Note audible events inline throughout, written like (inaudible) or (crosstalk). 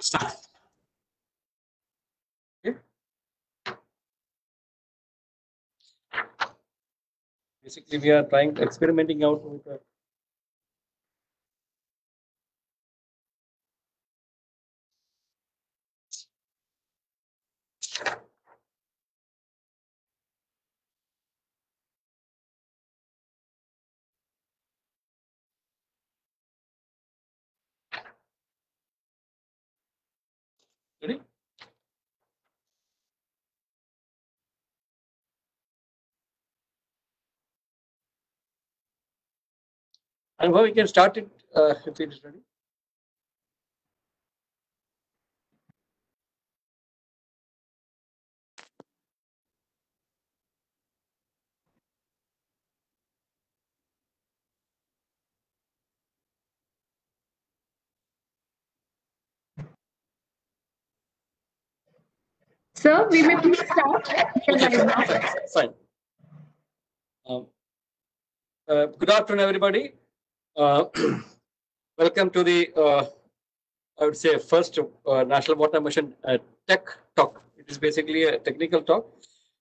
start. Okay. Basically, we are trying experimenting out with Ready? And we can start it uh, if it is ready. Sir, we may please start. Fine. Um, uh, good afternoon, everybody. Uh, (clears throat) welcome to the, uh, I would say, first uh, National Water Mission uh, Tech Talk. It is basically a technical talk.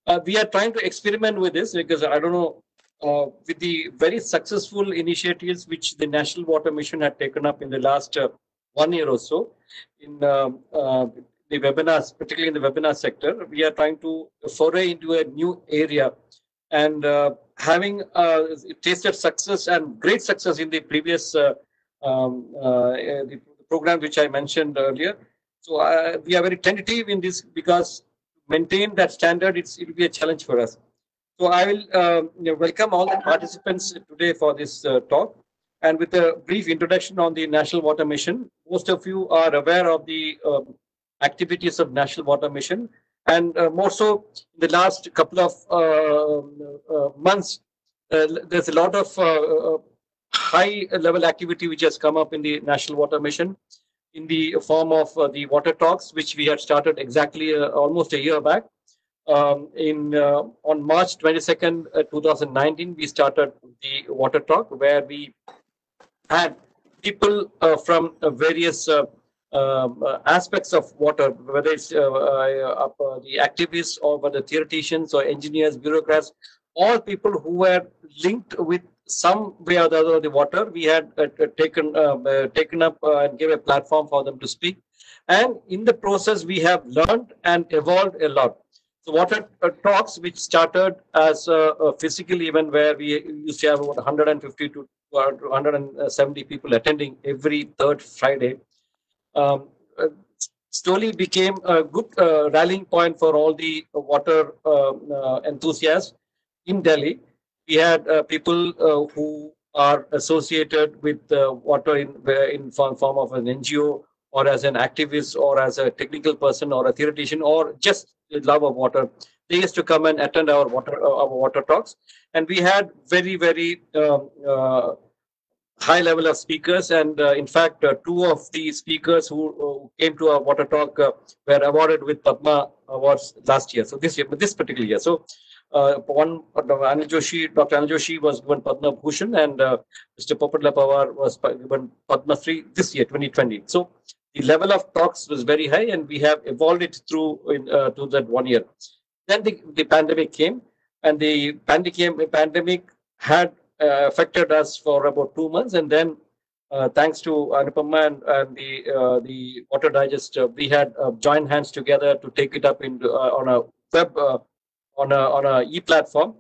Uh, we are trying to experiment with this because I don't know, uh, with the very successful initiatives which the National Water Mission had taken up in the last one year or so in um, the webinars, particularly in the webinar sector, we are trying to foray into a new area and uh, having uh, tasted success and great success in the previous uh, um, uh, the program which I mentioned earlier. So we are very tentative in this because maintain that standard, it will be a challenge for us. So I will uh, welcome all the participants today for this uh, talk. And with a brief introduction on the National Water Mission, most of you are aware of the um, activities of National Water Mission. And uh, more so, in the last couple of uh, uh, months, uh, there's a lot of uh, high level activity which has come up in the National Water Mission in the form of the water talks, which we had started exactly almost a year back. Um, in on March 22nd, uh, 2019, we started the water talk where we had people from various um, uh, aspects of water, whether it's uh, uh, uh, the activists or whether theoreticians or engineers, bureaucrats, all people who were linked with some way or the other of the water. We had uh, uh, taken taken up and gave a platform for them to speak, and in the process we have learned and evolved a lot. So water talks, which started as a, physical event where we used to have about 150 to uh, 170 people attending every third Friday um, uh, slowly became a good uh, rallying point for all the water um, uh, enthusiasts in Delhi. We had people who are associated with water in in form, form of an NGO or as an activist or as a technical person or a theoretician or just the love of water. They used to come and attend our water our water talks, and we had very very um, uh, high level of speakers and uh, in fact uh, two of the speakers who uh, came to our water talk uh, were awarded with padma awards last year so this year this particular year so uh, one uh, Anil Joshi, Dr. Anil Joshi was given Padma Bhushan and Mr. Popatrao Pawar was given Padma Shri this year, 2020. So the level of talks was very high and we have evolved it through in, to that one year. Then the, the pandemic came and the pandemic, pandemic had affected us for about two months, and then uh, thanks to Anupama and, and the uh, the Water Digest, uh, we had uh, joined hands together to take it up into uh, on a web uh, on a on a e platform.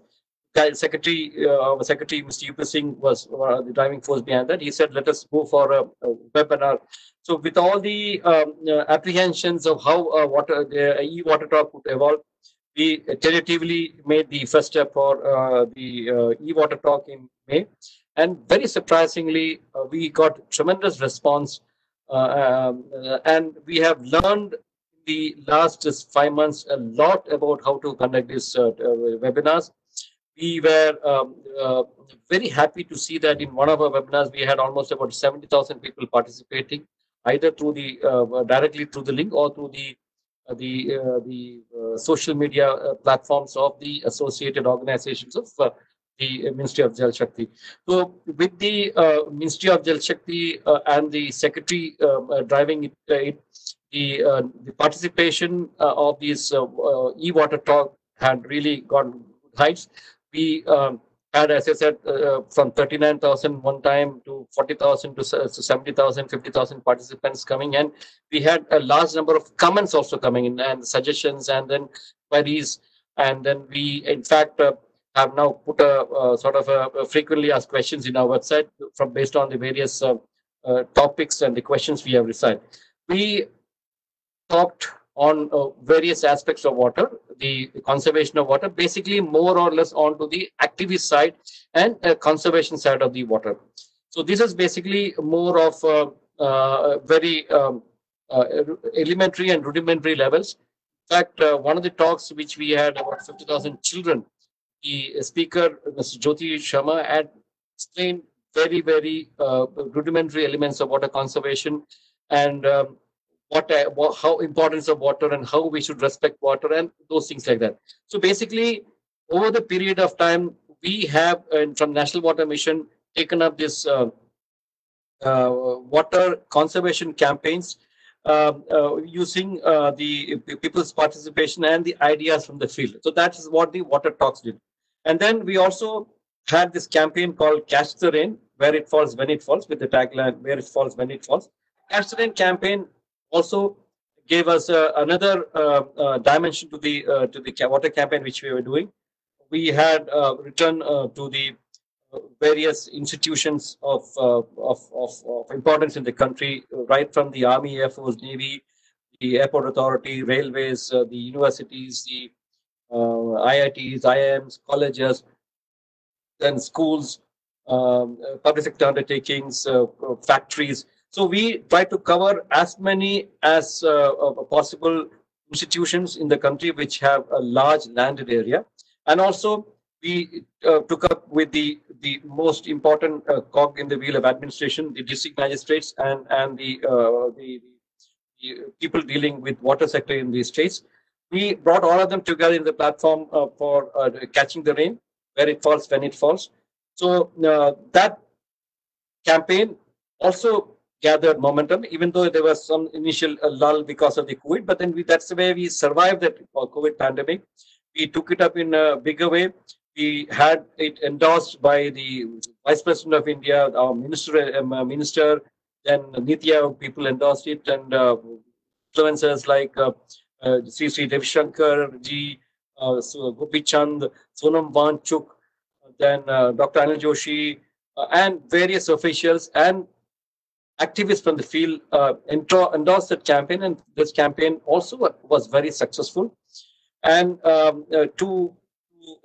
Secretary, uh, our secretary, Mr. U.P. Singh, was uh, the driving force behind that. He said, "Let us go for a, a webinar." So, with all the um, uh, apprehensions of how uh, water the e water talk would evolve, we tentatively made the first step for uh, the uh, e-water talk in May, and very surprisingly, uh, we got tremendous response, uh, um, uh, and we have learned the last five months a lot about how to conduct these uh, webinars. We were um, very happy to see that in one of our webinars we had almost about seventy thousand people participating, either through the directly through the link or through the the uh, the uh, social media uh, platforms of the associated organizations of the Ministry of Jal Shakti. So, with the Ministry of Jal Shakti and the Secretary um, driving it, it, the, the participation of these e-water talk had really gone heights. We um, had, as I said, uh, from 39,000 one time to 40,000 to 70,000, 50,000 participants coming and we had a large number of comments also coming in and suggestions and then queries and then we in fact uh, have now put a, a sort of a, a frequently asked questions in our website from based on the various uh, uh, topics and the questions we have received. We talked on uh, various aspects of water, the, conservation of water, basically more or less onto the activist side and uh, conservation side of the water. So this is basically more of uh, uh very um, uh, elementary and rudimentary levels. In fact, uh, one of the talks which we had about 50,000 children, the speaker, Mr. Jyoti Sharma, had explained very, very rudimentary elements of water conservation and um, what, uh, what how importance of water and how we should respect water and those things like that. So basically, over the period of time, we have uh, from National Water Mission taken up this uh, uh, water conservation campaigns um, uh, using uh, the people's participation and the ideas from the field. So that is what the water talks did. And then we also had this campaign called Catch the Rain, where it falls when it falls, with the tagline "Where it falls when it falls." Catch the Rain campaign also gave us uh, another uh, uh, dimension to the to the water campaign which we were doing. We had returned to the various institutions of, of, of, of, importance in the country, right from the Army, Air Force, Navy, the Airport Authority, railways, uh, the universities, the uh, IITs, IIMs, colleges, then schools, um, public sector undertakings, uh, factories, so we try to cover as many as uh, possible institutions in the country which have a large landed area. And also we uh, took up with the, the most important uh, cog in the wheel of administration, the district magistrates and, and the, uh, the, the, people dealing with water sector in these states. We brought all of them together in the platform uh, for uh, catching the rain, where it falls, when it falls. So that campaign also gathered momentum, even though there was some initial uh, lull because of the COVID. But then we, that's the way we survived that uh, COVID pandemic. We took it up in a bigger way. We had it endorsed by the Vice President of India, our Minister, um, uh, Minister, then Aayog people endorsed it, and uh, influencers like uh, uh, Sri Sri Dev Shankar ji, uh, Gopi Chand, Sonam Wangchuk, then uh, Dr. Anil Joshi, and various officials and activists from the field uh, endorsed that campaign, and this campaign also was very successful. And um, uh, to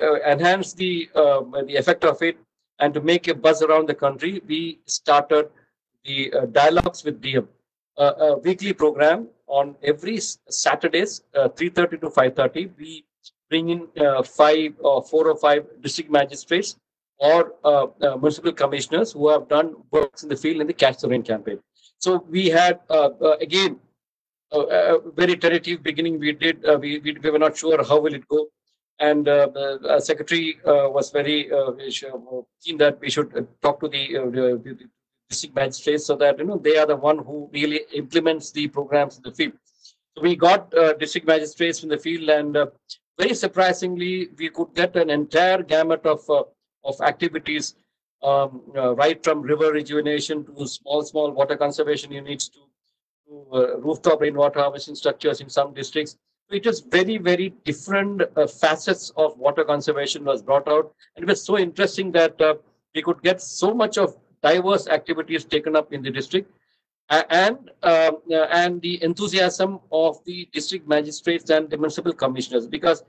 uh, enhance the um, the effect of it and to make a buzz around the country, we started the uh, dialogues with DM, uh, a weekly program on every Saturdays, 3:30 uh, to 5:30. We bring in five or four or five district magistrates or uh, uh, municipal commissioners who have done works in the field in the Catch the Rain campaign. So we had, uh, uh again, a very tentative beginning we did. Uh, we, we, we, were not sure how will it go. And uh, the secretary was very keen that we should talk to the, the district magistrates so that you know they are the one who really implements the programs in the field. So we got district magistrates in the field and very surprisingly, we could get an entire gamut of of activities, um, uh, right from river rejuvenation to small, small water conservation units to, to uh, rooftop rainwater harvesting structures in some districts. It was very, very different uh, facets of water conservation was brought out. And it was so interesting that uh, we could get so much of diverse activities taken up in the district and um, uh, and the enthusiasm of the district magistrates and the municipal commissioners because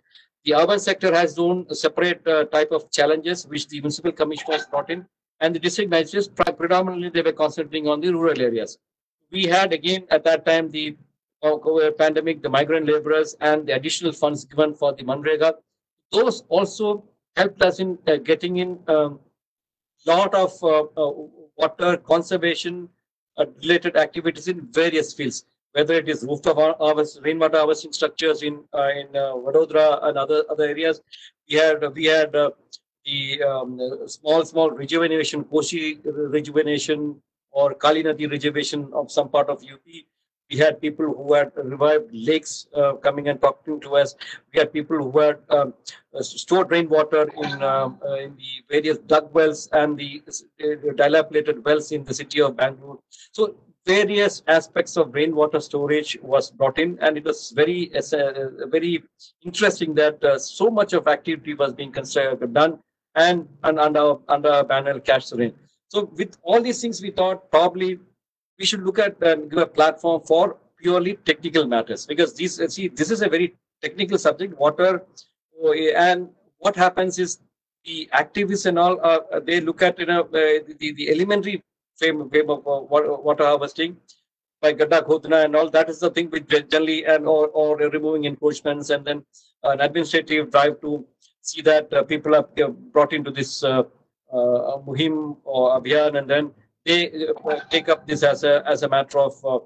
the urban sector has own separate uh, type of challenges, which the municipal commissioners brought in, and the district magistrates predominantly they were concentrating on the rural areas. We had again at that time the uh, COVID pandemic, the migrant laborers, and the additional funds given for the Manrega. Those also helped us in uh, getting in a um, lot of uh, uh, water conservation related activities in various fields whether it is rooftop rainwater harvesting structures in uh, in uh, Vadodara and other other areas. We had we had uh, the um, small small rejuvenation, Koshi rejuvenation or Kali Nadi rejuvenation of some part of UP. We had people who had revived lakes uh, coming and talking to us. We had people who had um, uh, stored rainwater in, um, uh, in the various dug wells and the uh, dilapidated wells in the city of Bangalore. So various aspects of rainwater storage was brought in, and it was very uh, very interesting that uh, so much of activity was being done and, and under under banner the rain. So with all these things, we thought probably we should look at and give a platform for purely technical matters because these see this is a very technical subject water and what happens is the activists and all uh, they look at you know uh, the, the elementary frame, frame of water harvesting by Gadda Khodna and all that is the thing with generally and or, or removing encroachments and then an administrative drive to see that uh, people are uh, brought into this uh, uh, muhim or abhiyan and then they uh, take up this as a as a matter of uh,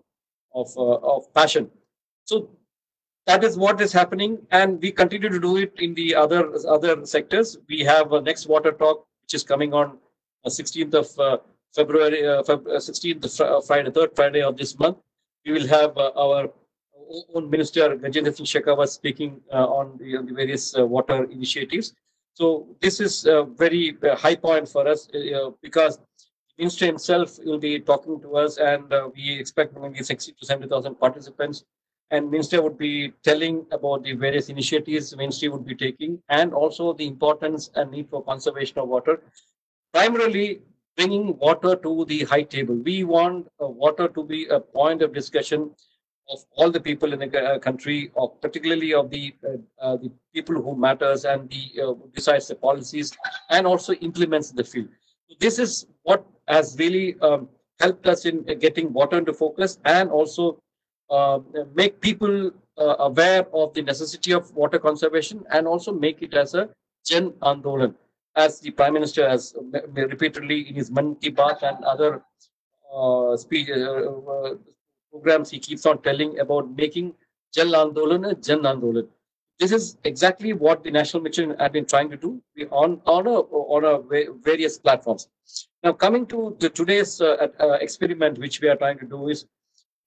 of of passion. So that is what is happening, and we continue to do it in the other other sectors. We have a next water talk which is coming on 16th of February, 16th Friday, third Friday of this month. We will have our own minister Gajendra Singh Shekhawat speaking uh, on, the, on, the, various uh, water initiatives. So this is a very uh, high point for us because Minister himself will be talking to us, and uh, we expect maybe 60 to 70,000 participants. And Minister would be telling about the various initiatives Ministry would be taking, and also the importance and need for conservation of water. Primarily, bringing water to the high table. We want uh, water to be a point of discussion of all the people in the uh, country, or particularly of the uh, uh, the people who matters and the uh, decides the policies and also implements the field. This is what has really um, helped us in getting water into focus and also uh, make people uh, aware of the necessity of water conservation and also make it as a Jan Andolan. As the Prime Minister has repeatedly in his Man Ki Baat and other uh, speech, uh, uh, programs, he keeps on telling about making Jan Andolan a Jan Andolan this is exactly what the national mission had been trying to do on on a on a various platforms. Now, coming to the today's uh, uh, experiment, which we are trying to do is,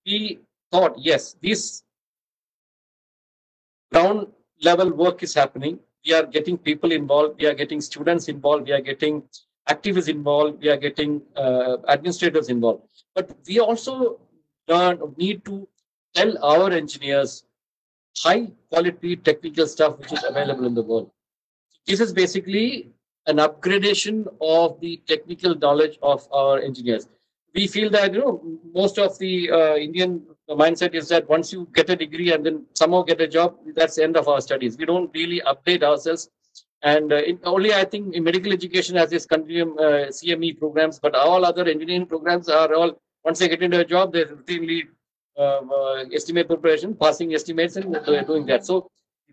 we thought yes, this ground level work is happening. We are getting people involved. We are getting students involved. We are getting activists involved. We are getting uh, administrators involved. But we also need to tell our engineers high quality technical stuff which is available in the world. This is basically an upgradation of the technical knowledge of our engineers. We feel that you know most of the uh, Indian mindset is that once you get a degree and then somehow get a job, that's the end of our studies. We don't really update ourselves. And uh, only I think in medical education has this continuum uh, CME programs, but all other engineering programs are all once they get into a job, they routinely um, uh, estimate preparation, passing estimates, and we're doing that. So,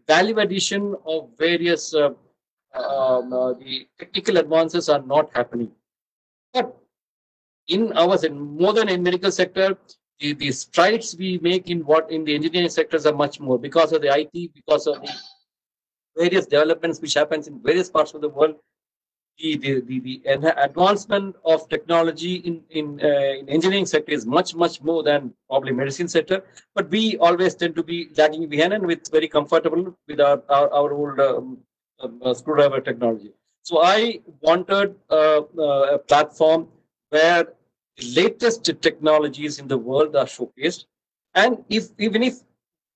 value addition of various uh, um, uh, the technical advances are not happening. But in our more than in medical sector, the, the strides we make in what in the engineering sectors are much more because of the IT, because of the various developments which happens in various parts of the world the, the, the, the advancement of technology in, in, uh, in engineering sector is much, much more than probably medicine sector. But we always tend to be lagging behind and with very comfortable with our, our, our old um, uh, screwdriver technology. So I wanted uh, a platform where latest technologies in the world are showcased. And if even if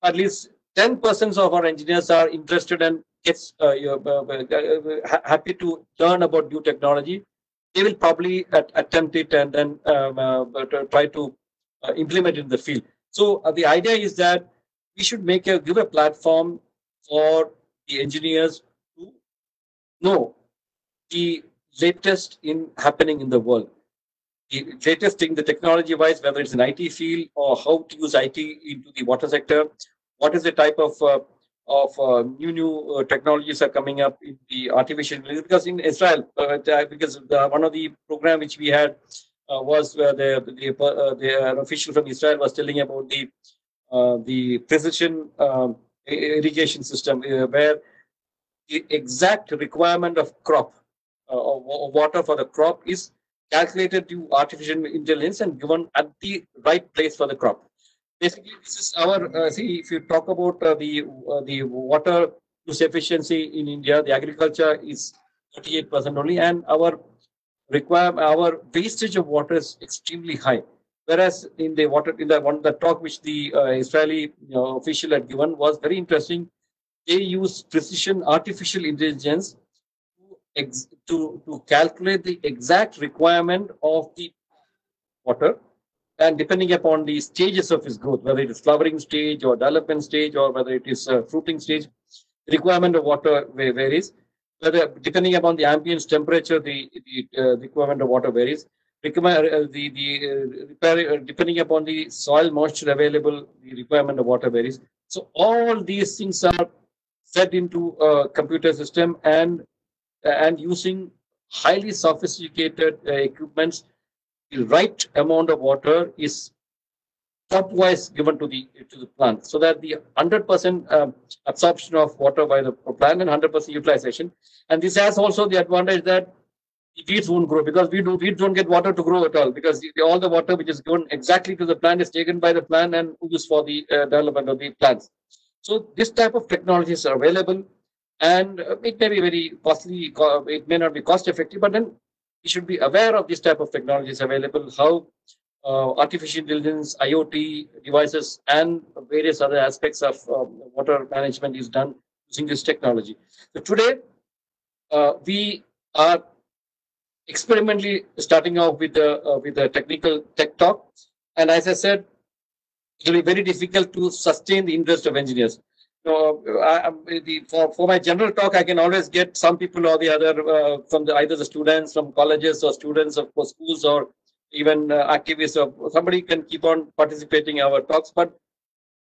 at least 10% of our engineers are interested and gets uh, uh, uh, happy to learn about new technology, they will probably attempt it and then um, try to implement it in the field. So the idea is that we should make a give a platform for the engineers to know the latest in happening in the world latest thing the technology wise whether it's an it field or how to use it into the water sector what is the type of uh, of uh, new new uh, technologies are coming up in the artificial because in Israel uh, because the, one of the program which we had uh, was the the, uh, the official from Israel was telling about the the precision um, irrigation system where the exact requirement of crop of water for the crop is calculated to artificial intelligence and given at the right place for the crop basically, this is our, uh, see, if you talk about uh, the, uh, the water use efficiency in India, the agriculture is 38% only, and our require, our wastage of water is extremely high. Whereas in the water, in the one, the talk which the uh, Israeli you know, official had given was very interesting. They use precision artificial intelligence to, to, calculate the exact requirement of the water and depending upon the stages of its growth, whether it is flowering stage or development stage or whether it is uh, fruiting stage, requirement of water varies. Whether depending upon the ambient temperature, the, the uh, requirement of water varies. Uh, the the uh, depending upon the soil moisture available, the requirement of water varies. So all these things are fed into a computer system and and using highly sophisticated uh, equipments the right amount of water is stopwise given to the to the plant so that the 100% um, absorption of water by the plant and 100% utilization. And this has also the advantage that the weeds won't grow because we do weeds don't get water to grow at all because the, all the water which is given exactly to the plant is taken by the plant and used for the uh, development of the plants. So this type of technologies are available and uh, it may be very costly it may not be cost effective but then we should be aware of this type of technologies available, how uh, artificial intelligence, IoT devices, and various other aspects of um, water management is done using this technology. So today, uh, we are experimentally starting off with the uh, with the technical tech talk, and as I said, it will be very difficult to sustain the interest of engineers. So I, the, for, for my general talk, I can always get some people or the other uh, from the, either the students from colleges or students of schools or even uh, activists or somebody can keep on participating in our talks. But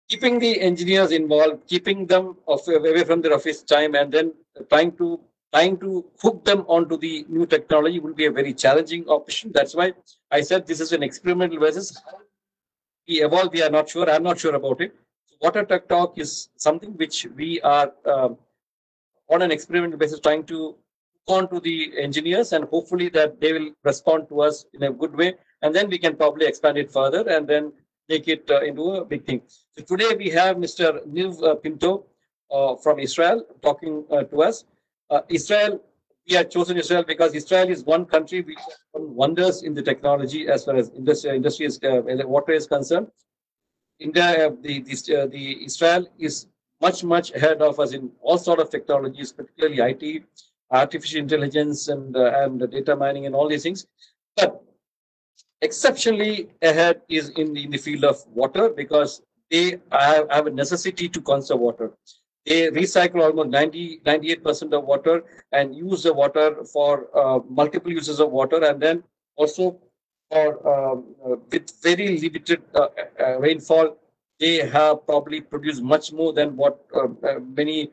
keeping the engineers involved, keeping them off, away from their office time, and then trying to trying to hook them onto the new technology will be a very challenging operation. That's why I said this is an experimental basis. We evolve. We are not sure. I'm not sure about it. Water Tech Talk is something which we are um, on an experimental basis trying to on to the engineers and hopefully that they will respond to us in a good way and then we can probably expand it further and then make it uh, into a big thing. So today we have Mr. Niv uh, Pinto uh, from Israel talking uh, to us. Uh, Israel, we have chosen Israel because Israel is one country which wonders in the technology as far as industry, industry is, water is concerned. India, uh, the, the, uh, the Israel is much, much ahead of us in all sort of technologies, particularly IT, artificial intelligence and, uh, and data mining and all these things. But exceptionally ahead is in the, in the field of water because they have, have a necessity to conserve water. They recycle almost 90, 98% of water and use the water for uh, multiple uses of water and then also for um, uh, with very limited uh, uh, rainfall, they have probably produced much more than what many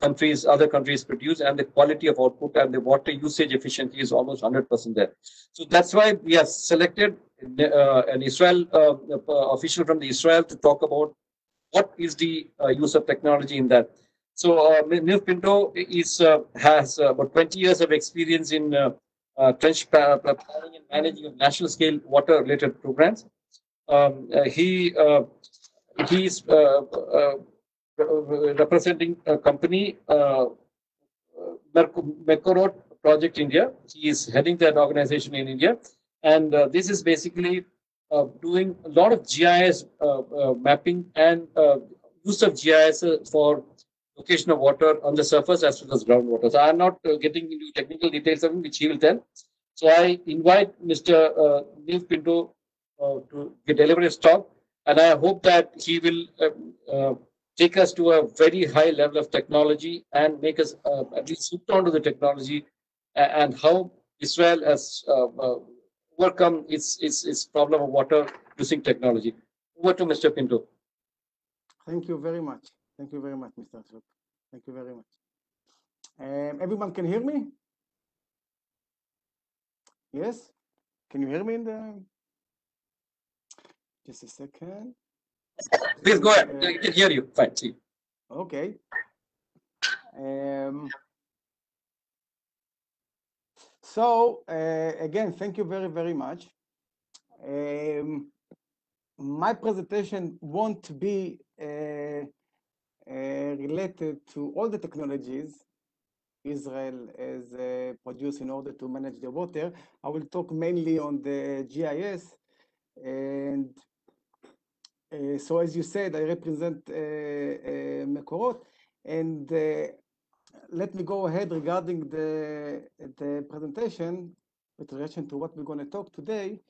countries, other countries produce, and the quality of output and the water usage efficiency is almost 100% there. So that's why we have selected uh, an Israel uh, official from the Israel to talk about what is the uh, use of technology in that. So uh, Neil Pinto is has about 20 years of experience in uh, trench planning and managing of national scale water related programs. Um, uh, he uh, he's uh, uh, representing a company, uh, Project India. He is heading that organization in India, and this is basically doing a lot of GIS mapping and use of GIS for location of water on the surface as well as groundwater. So I'm not uh, getting into technical details of which he will tell. So I invite Mr. Uh, Neil Pinto uh, to deliver his talk, and I hope that he will uh, uh, take us to a very high level of technology and make us uh, at least hooked onto the technology and how Israel has uh, overcome its, its its problem of water using technology. Over to Mr. Pinto. Thank you very much. Thank you very much, Mr. Ashok. Thank you very much. Um, everyone can hear me? Yes? Can you hear me in the? Just a second. Please go ahead. I can hear you. Fine. See. Okay. Um, so uh, again, thank you very, very much. Um, my presentation won't be uh, uh, related to all the technologies Israel has uh, produced in order to manage the water. I will talk mainly on the GIS. And uh, so, as you said, I represent uh, uh, Mekorot. And uh, let me go ahead regarding the, the presentation with relation to what we're going to talk today.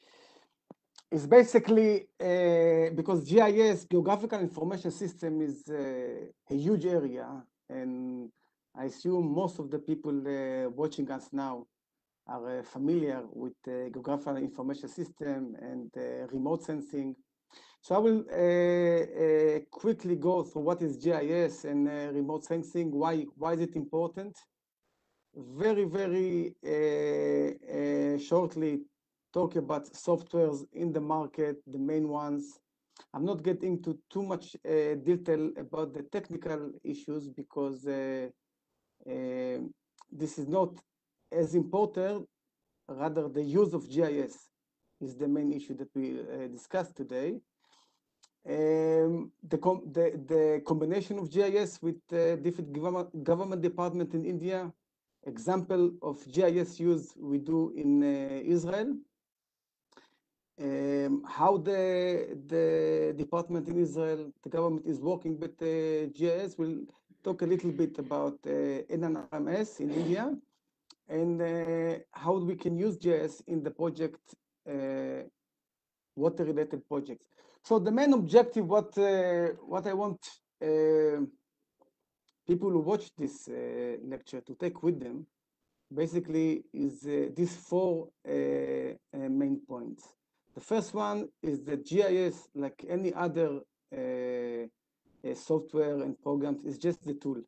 Is basically uh, because GIS, Geographical Information System, is uh, a huge area. And I assume most of the people uh, watching us now are uh, familiar with the Geographical Information System and uh, remote sensing. So I will uh, uh, quickly go through what is GIS and uh, remote sensing, why, why is it important? Very, very shortly talk about softwares in the market, the main ones. I'm not getting into too much detail about the technical issues because uh, this is not as important, rather the use of GIS is the main issue that we uh, discussed today. Um, the, com the, the, combination of GIS with uh, different government, government department in India, example of GIS use we do in uh, Israel, um, how the, the department in Israel, the government is working with uh, GIS We'll talk a little bit about uh, in India and uh, how we can use GIS in the project, uh, water-related projects. So the main objective, what uh, what I want uh, people who watch this uh, lecture to take with them, basically is these four main points. The first one is that GIS, like any other uh, software and programs is just the tool.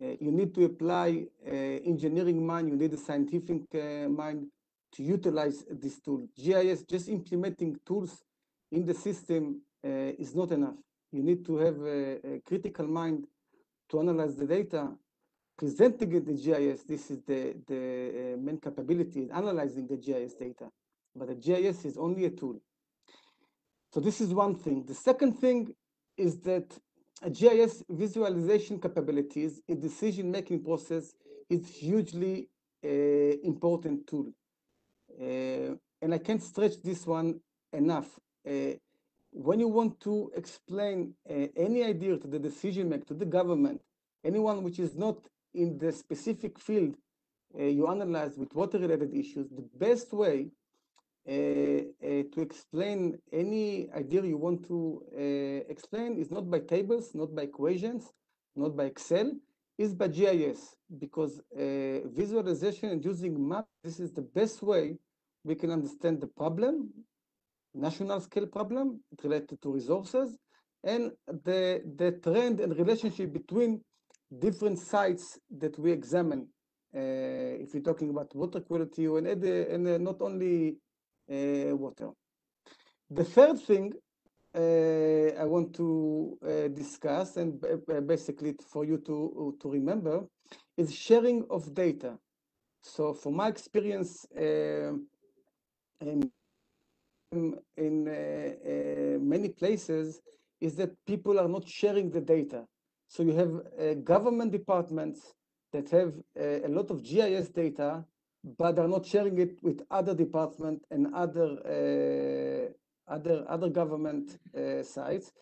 Uh, you need to apply uh, engineering mind, you need a scientific mind to utilize this tool. GIS, just implementing tools in the system is not enough. You need to have a, a critical mind to analyze the data, presenting in GIS, this is the, the uh, main capability, analyzing the GIS data. But the GIS is only a tool. So this is one thing. The second thing is that a GIS visualization capabilities in decision-making process is hugely uh, important tool. Uh, and I can't stretch this one enough. Uh, when you want to explain uh, any idea to the decision maker, to the government, anyone which is not in the specific field uh, you analyze with water-related issues, the best way to explain any idea you want to uh, explain is not by tables, not by equations, not by Excel, is by GIS because visualization and using maps, this is the best way we can understand the problem, national scale problem related to resources, and the, the trend and relationship between different sites that we examine. Uh, if you're talking about water quality and, and uh, not only uh, Uh, water. The third thing uh, I want to uh, discuss and uh, basically for you to, to remember is sharing of data. So from my experience um, in, in uh, many places is that people are not sharing the data. So you have government departments that have a lot of GIS data but they're not sharing it with other department and other uh, other other government uh, sites.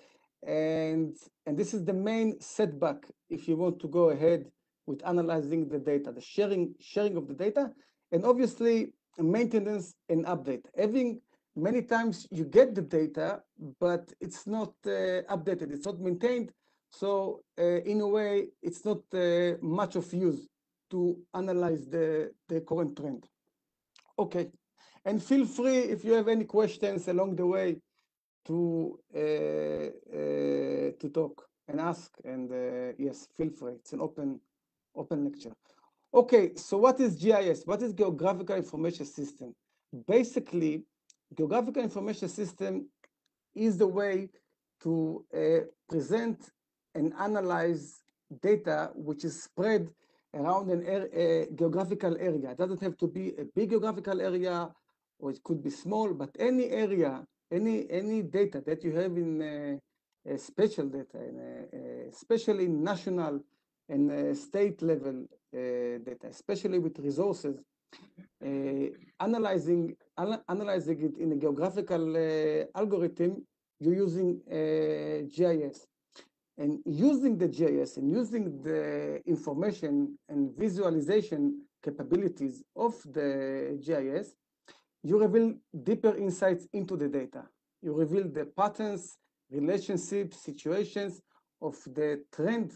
And and this is the main setback if you want to go ahead with analyzing the data the sharing sharing of the data and obviously maintenance and update. Having many times you get the data but it's not uh, updated it's not maintained. So uh, in a way it's not uh, much of use to analyze the, the current trend. Okay, and feel free if you have any questions along the way to uh, uh, to talk and ask. And uh, yes, feel free. It's an open open lecture. Okay, so what is GIS? What is Geographical Information System? Basically, Geographical Information System is the way to uh, present and analyze data which is spread around an a geographical area. It doesn't have to be a big geographical area, or it could be small, but any area any any data that you have in uh, uh, spatial data, in, uh, uh, especially national and state level data, especially with resources, analyzing ana- analyzing it in a geographical algorithm, you're using GIS. And using the GIS and using the information and visualization capabilities of the GIS, you reveal deeper insights into the data. You reveal the patterns, relationships, situations of the trend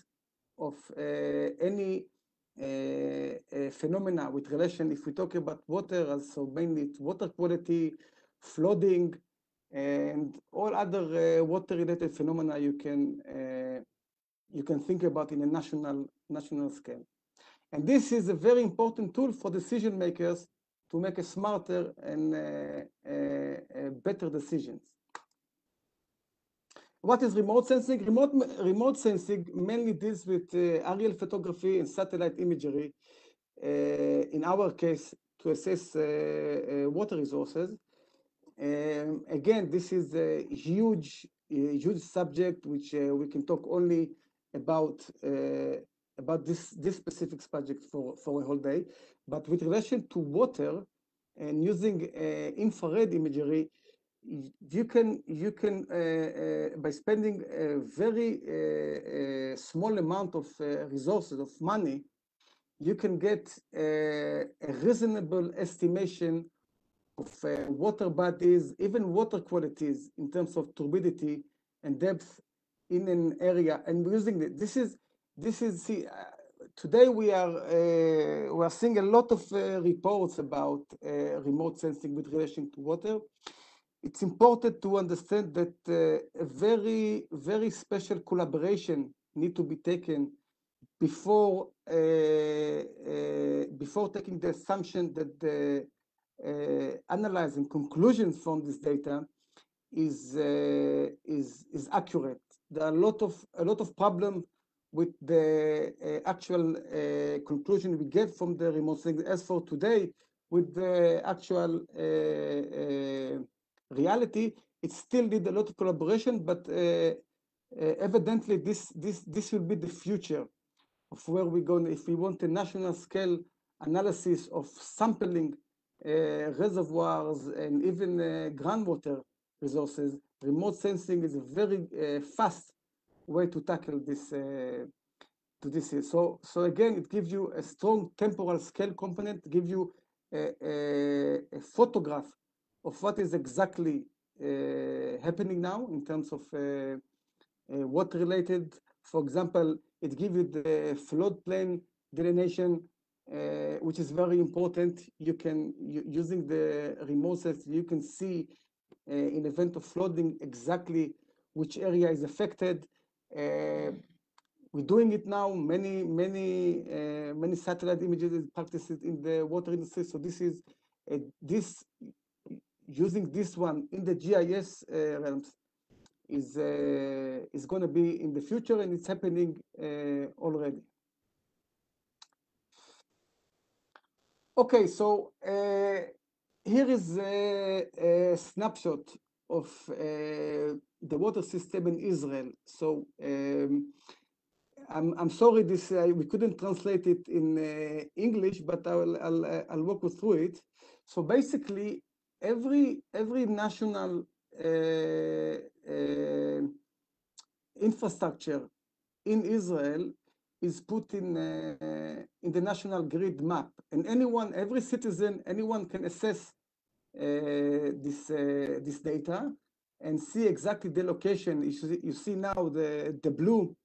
of uh, any uh, uh, phenomena with relation. If we talk about water, so mainly water quality, flooding, and all other uh, water-related phenomena you can uh, you can think about in a national national scale. And this is a very important tool for decision makers to make a smarter and uh, uh, uh, better decisions. What is remote sensing? Remote, remote sensing mainly deals with uh, aerial photography and satellite imagery, in our case, to assess water resources. Um, again, this is a huge, a huge subject which uh, we can talk only about uh, about this this specific subject for for a whole day. But with relation to water and using uh, infrared imagery, you can you can uh, uh, by spending a very uh, small amount of resources of money, you can get a reasonable estimation of uh, water bodies, even water qualities in terms of turbidity and depth in an area. And using. This is this is see. Uh, today we are uh, we are seeing a lot of uh, reports about uh, remote sensing with relation to water. It's important to understand that uh, a very very special collaboration need to be taken before before taking the assumption that the analyzing conclusions from this data is uh, is is accurate. There are a lot of a lot of problem with the uh, actual uh, conclusion we get from the remote sensing. As for today, with the actual uh, uh, reality, it still need a lot of collaboration, but uh, uh, evidently this this this will be the future of where we're going. If we want a national scale analysis of sampling uh, reservoirs and even uh, groundwater resources, remote sensing is a very uh, fast way to tackle this uh, to this. So so again, it gives you a strong temporal scale component, give you a, a, a photograph of what is exactly uh, happening now in terms of uh, uh, water related. For example, it gives you the floodplain delineation, uh, which is very important. You can using the remote sensor, you can see uh, in event of flooding exactly which area is affected. Uh, we're doing it now. Many, many, uh, many satellite images is practiced in the water industry. So this is uh, this using this one in the GIS uh, realms is is going to be in the future, and it's happening already. Okay, so uh, here is a, a snapshot of uh, the water system in Israel. So um, I'm, I'm sorry this uh, we couldn't translate it in uh, English, but I'll, I'll, uh, I'll walk you through it. So basically, every every national uh, infrastructure in Israel is put in uh, in the national grid map, and anyone, every citizen, anyone can assess uh, this uh, this data and see exactly the location. You see, now the the blue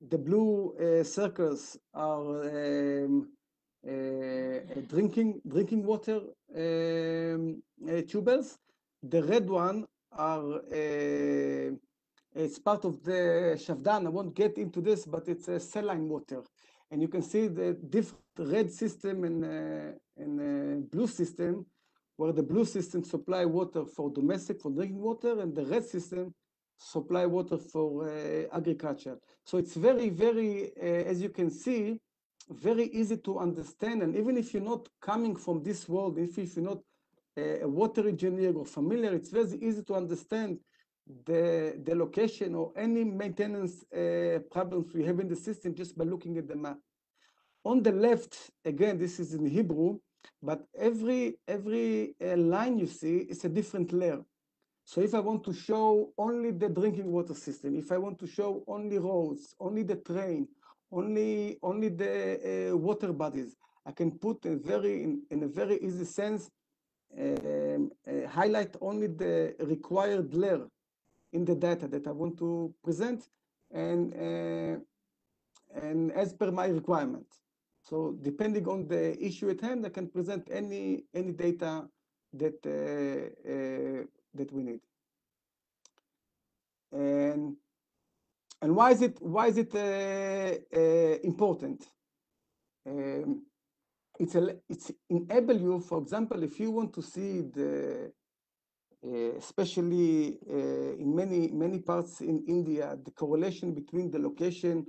the blue uh, circles are um, drinking drinking water um, tubers. The red one are it's part of the Shafdan. I won't get into this, but it's a saline water, and you can see the different red system and uh, and uh, blue system, where the blue system supply water for domestic for drinking water, and the red system supply water for uh, agriculture. So it's very, very, uh, as you can see, very easy to understand. And even if you're not coming from this world, if, if you're not a, a water engineer or familiar, it's very easy to understand the, the location or any maintenance uh, problems we have in the system just by looking at the map. On the left, again, this is in Hebrew, but every, every uh, line you see is a different layer. So if I want to show only the drinking water system, if I want to show only roads, only the train, only, only the uh, water bodies, I can put a very, in, in a very easy sense, um, uh, highlight only the required layer in the data that I want to present and, uh, and as per my requirement. So depending on the issue at hand, I can present any, any data that, uh, uh, that we need. And, and why is it, why is it uh, uh, important? Um, it's, a, it's enable you, for example, if you want to see the, especially uh, in many many parts in India, the correlation between the location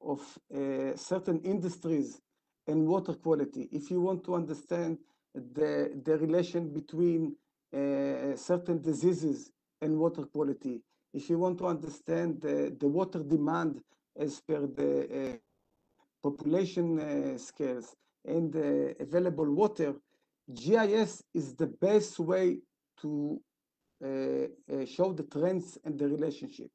of uh, certain industries and water quality. If you want to understand the the relation between uh, certain diseases and water quality, if you want to understand the, the water demand as per the uh, population uh, scales and available water, GIS is the best way to uh, uh, show the trends and the relationship,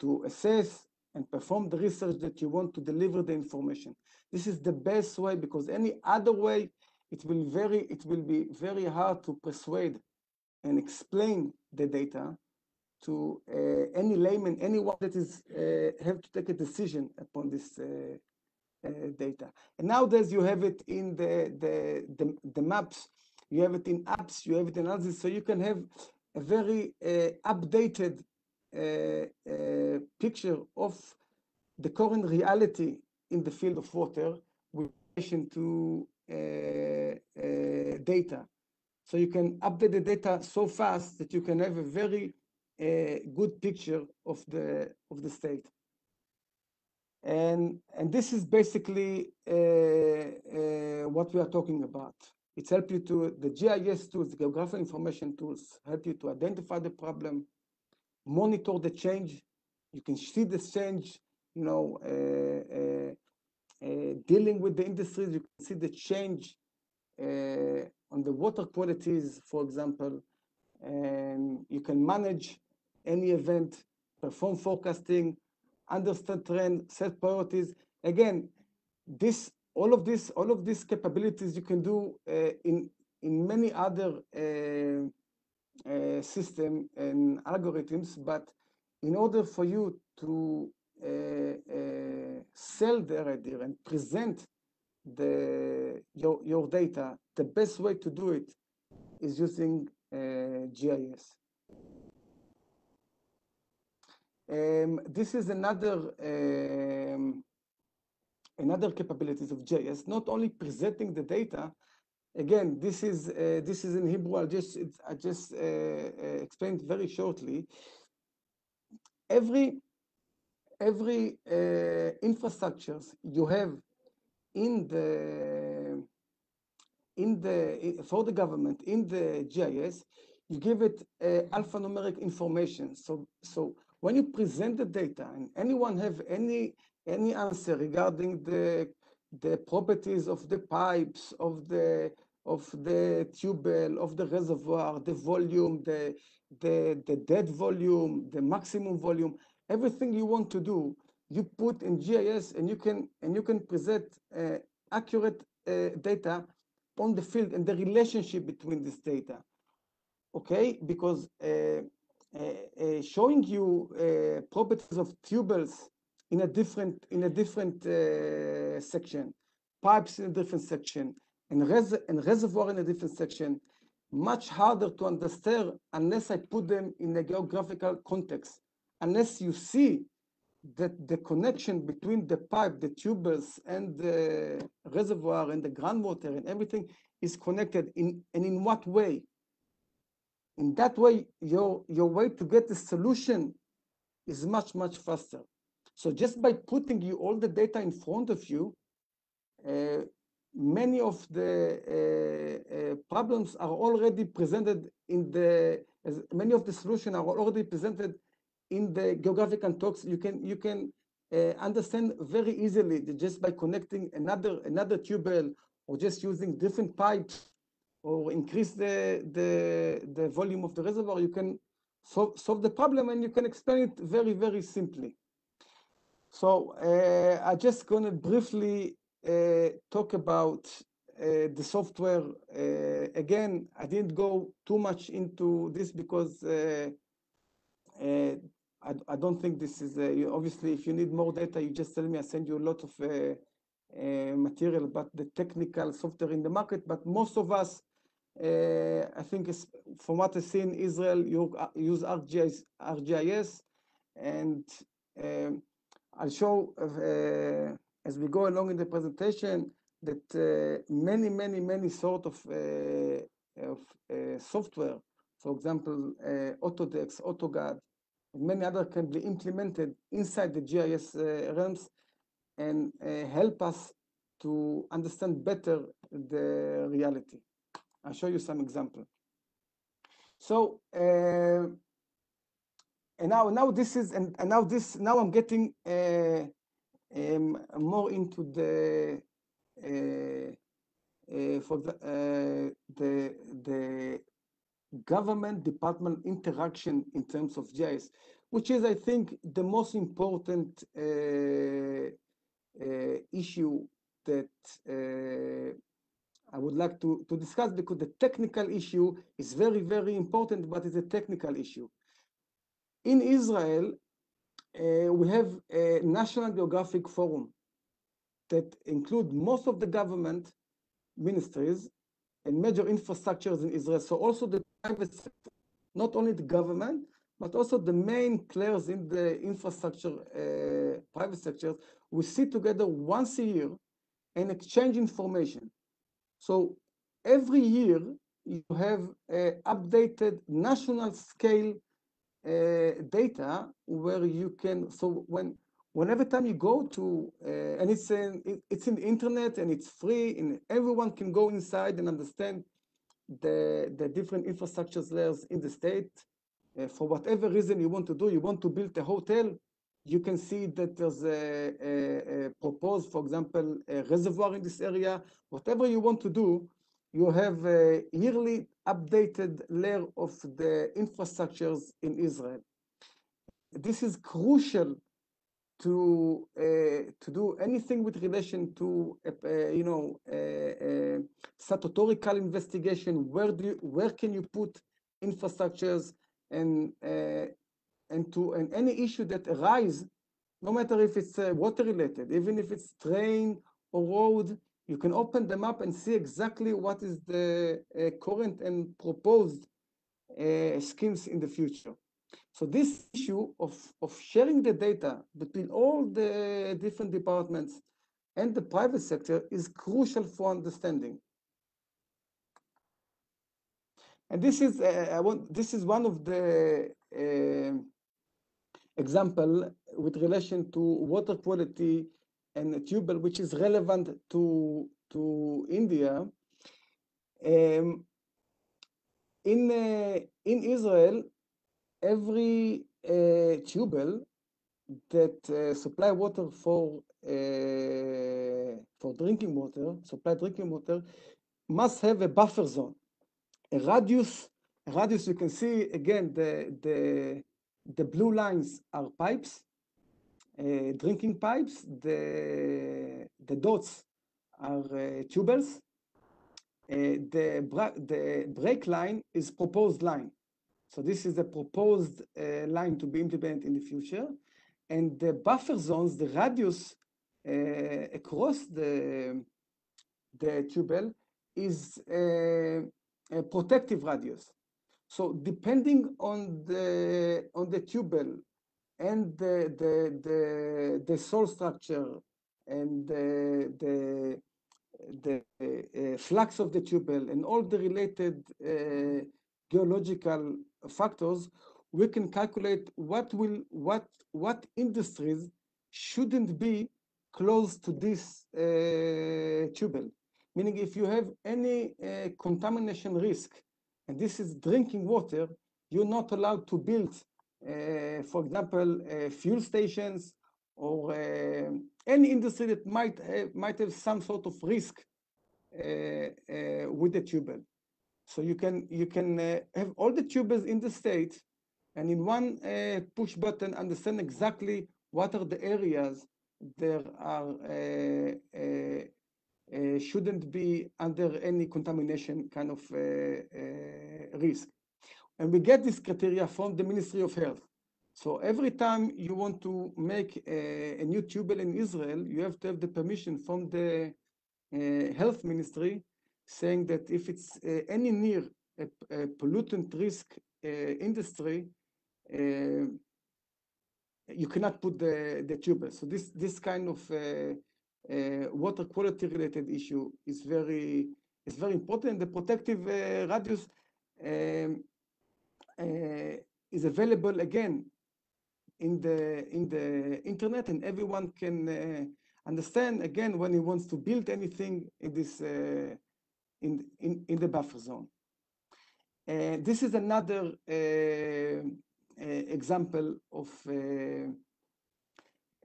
to assess and perform the research that you want to deliver the information. This is the best way because any other way, it will very it will be very hard to persuade and explain the data to uh, any layman, anyone that is uh, have to take a decision upon this uh, uh, data. And nowadays you have it in the, the, the, the, maps, you have it in apps, you have it in others, so you can have a very uh, updated uh, picture of the current reality in the field of water with relation to data. So you can update the data so fast that you can have a very uh, good picture of the of the state. And and this is basically uh, uh, what we are talking about. It's help you to the GIS tools, the geographic information tools, help you to identify the problem, monitor the change. You can see the change. You know, uh, uh, uh, dealing with the industries, you can see the change on the water qualities, for example, and you can manage any event, perform forecasting, understand trend, set priorities. Again, this all of this all of these capabilities you can do uh, in in many other uh, uh, system and algorithms, but in order for you to sell the idea and present the your, your data, the best way to do it is using uh, GIS. Um, this is another um, another capabilities of GIS, not only presenting the data. Again, this is uh, this is in Hebrew. I just I just uh, uh, explained very shortly. Every every uh, infrastructures you have in the in the for the government in the GIS, you give it uh, alphanumeric information. So so when you present the data and anyone have any any answer regarding the the properties of the pipes of the of the tubel of the reservoir the volume the the the dead volume the maximum volume everything you want to do you put in gis and you can and you can present uh, accurate uh, data on the field and the relationship between this data. Okay? Because uh, uh, uh, showing you uh, properties of tubels in a different in a different uh, section, pipes in a different section, and, res and reservoir in a different section, much harder to understand unless I put them in a geographical context, unless you see that the connection between the pipe, the tubers, and the reservoir and the groundwater and everything is connected in and in what way? In that way, your, your way to get the solution is much, much faster. So just by putting you all the data in front of you, uh, many of the uh, uh, problems are already presented in the, many of the solutions are already presented in the geographical talks. You can, you can uh, understand very easily just by connecting another, another tubel or just using different pipes or increase the, the, the volume of the reservoir, you can solve, solve the problem and you can explain it very, very simply. So uh, I'm just going to briefly uh, talk about uh, the software. Uh, again, I didn't go too much into this because uh, uh, I, I, don't think this is, you, obviously, if you need more data, you just tell me, I send you a lot of material about the technical software in the market, but most of us, I think is from what I see in Israel, you use ArcGIS, ArcGIS and um, I'll show uh, as we go along in the presentation that uh, many, many, many sort of, uh, of software, for example, Autodesk, AutoCAD, many other can be implemented inside the GIS realms and help us to understand better the reality. I'll show you some example. So uh, and now now this is and, and now this now i'm getting uh, um, more into the uh, uh, for the, uh, the the government department interaction in terms of GIS, which is I think the most important uh, uh, issue that I would like to, to discuss because the technical issue is very, very important, but it's a technical issue. In Israel, uh, we have a National Geographic Forum that include most of the government ministries and major infrastructures in Israel. So also the private sector, not only the government, but also the main players in the infrastructure, uh, private sectors, we sit together once a year and exchange information. So every year you have updated national scale data where you can, so when, whenever time you go to, uh, and it's in, it's in the internet and it's free and everyone can go inside and understand the, the different infrastructures layers in the state. Uh, for whatever reason you want to do, you want to build a hotel, you can see that there's a, a, a proposed, for example, a reservoir in this area. Whatever you want to do, you have a yearly updated layer of the infrastructures in Israel. This is crucial to uh, to do anything with relation to uh, uh, you know statutorical investigation. Where do you, where can you put infrastructures and uh, and to and any issue that arise, no matter if it's uh, water related, even if it's train or road, you can open them up and see exactly what is the uh, current and proposed uh, schemes in the future. So this issue of, of sharing the data between all the different departments and the private sector is crucial for understanding. And this is uh, I want this is one of the uh, example with relation to water quality and a tubal, which is relevant to, to India. Um, in, uh, in Israel, every uh, tubal that uh, supply water for uh, for drinking water, supply drinking water, must have a buffer zone, a radius. A radius you can see again the the the blue lines are pipes uh, drinking pipes, the, the dots are uh, tubers. Uh, the, the break line is proposed line. So this is a proposed line to be implemented in the future. And the buffer zones, the radius across the, the tubal is a, a protective radius. So depending on the on the tubal and the the the, the soil structure and the the the uh, flux of the tubal and all the related uh, geological factors, we can calculate what will what what industries shouldn't be close to this uh, meaning if you have any uh, contamination risk, and this is drinking water, you're not allowed to build, for example, uh, fuel stations or uh, any industry that might have, might have some sort of risk uh, uh, with the tubel. So you can you can uh, have all the tubers in the state, and in one uh, push button understand exactly what are the areas there are uh, uh, uh, shouldn't be under any contamination kind of uh, uh, risk. And we get this criteria from the Ministry of Health. So every time you want to make a, a new tubel in Israel, you have to have the permission from the uh, health ministry saying that if it's uh, any near a, a pollutant risk uh, industry, uh, you cannot put the, the tubel. So this, this kind of uh, uh, water quality related issue is very, is very important. The protective radius um, is available again in the in the internet and everyone can uh, understand again when he wants to build anything in this uh, in, in in the buffer zone. Uh, this is another uh, uh, example of uh,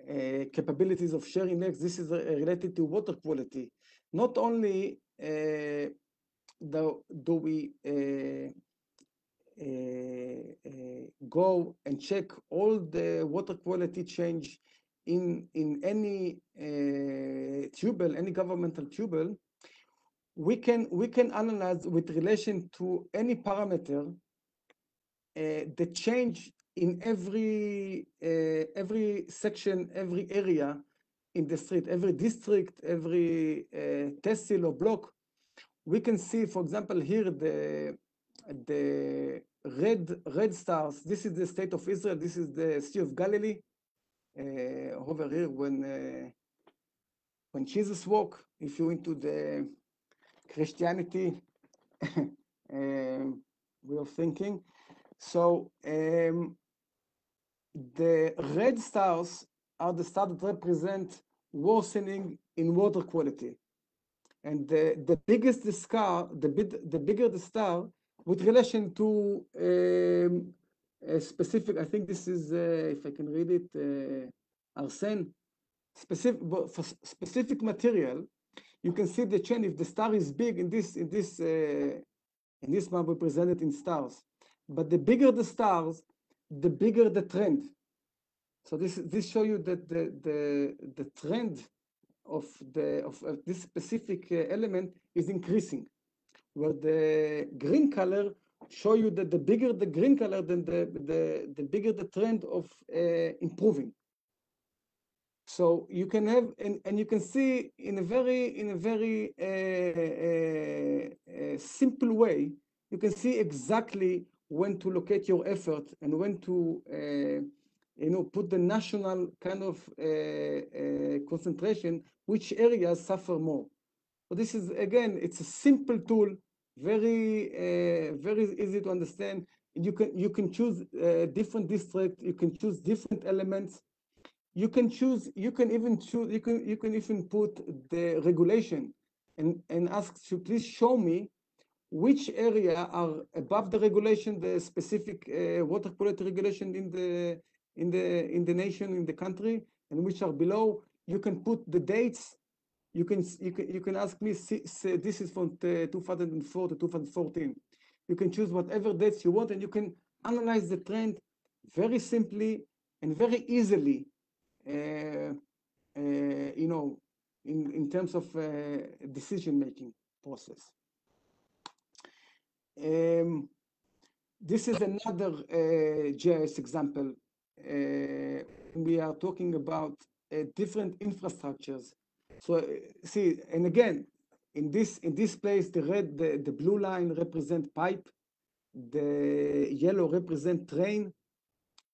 uh, capabilities of sharing next this is uh, related to water quality. Not only uh, do, do we uh, uh, uh, go and check all the water quality change in in any uh, tubel, any governmental tubel, we can we can analyze with relation to any parameter uh, the change in every uh, every section, every area in the street, every district, every uh, tehsil or block. We can see, for example, here the the red red stars. This is the state of Israel. This is the Sea of Galilee. Uh, over here, when uh, when Jesus walked, if you into the Christianity (laughs) um, way of thinking, so um, the red stars are the stars that represent worsening in water quality. And the, the biggest the star, the, big, the bigger the star, with relation to um, a specific, I think this is, uh, if I can read it, uh, arsene, specific, for specific material, you can see the chain if the star is big in this, in this, uh, in this map represented in stars. But the bigger the stars, the bigger the trend. So this, this show you that the, the, the trend of, the, of, of this specific uh, element is increasing where the green color show you that the bigger the green color, then the, the, the bigger the trend of uh, improving. So you can have, and, and you can see in a very, in a very uh, uh, uh, simple way, you can see exactly when to locate your effort and when to, uh, you know, put the national kind of uh, concentration, which areas suffer more. So this is, again, it's a simple tool, very, uh, very easy to understand. You can, you can choose uh, different districts, you can choose different elements. You can choose, you can even choose, you can, you can even put the regulation and, and ask to please show me which area are above the regulation, the specific uh, water quality regulation in the, in the, in the nation, in the country, and which are below. You can put the dates you can you can you can ask me this is from 2004 to 2014 you can choose whatever dates you want and you can analyze the trend very simply and very easily uh, uh, you know in in terms of uh, decision making process. Um, this is another GIS example. We are talking about different infrastructures so uh, see, and again, in this in this place, the red, the, the blue line represent pipe, the yellow represent train,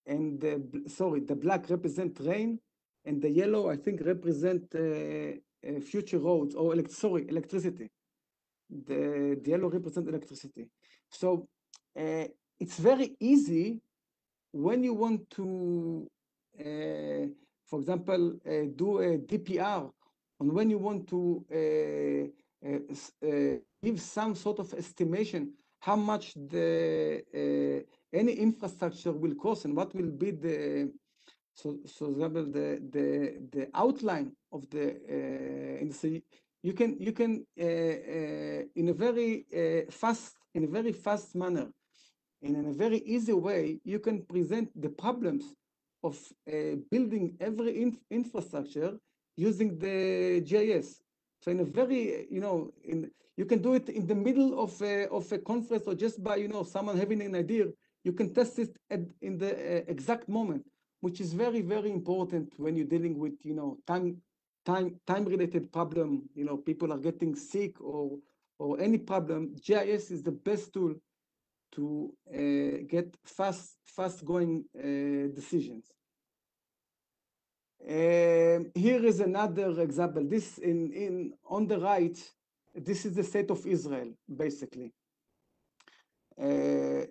and the sorry, the black represent train, and the yellow I think represent uh, future roads or elect sorry electricity. The, the yellow represent electricity. So uh, it's very easy when you want to, uh, for example, do a DPR and when you want to uh, uh, uh, give some sort of estimation how much the any infrastructure will cost and what will be the so so example the the the outline of the uh, industry you can you can uh, uh, in a very uh, fast in a very fast manner and in a very easy way you can present the problems of building every inf- infrastructure using the GIS. So in a very, you know, in you can do it in the middle of a, of a conference or just by, you know, someone having an idea, you can test it at, in the uh, exact moment, which is very, very important when you're dealing with, you know, time, time, time related problem, you know, people are getting sick or, or any problem. GIS is the best tool to uh, get fast, fast going uh, decisions. Um, here is another example. This in, in on the right, this is the state of Israel, basically. Uh,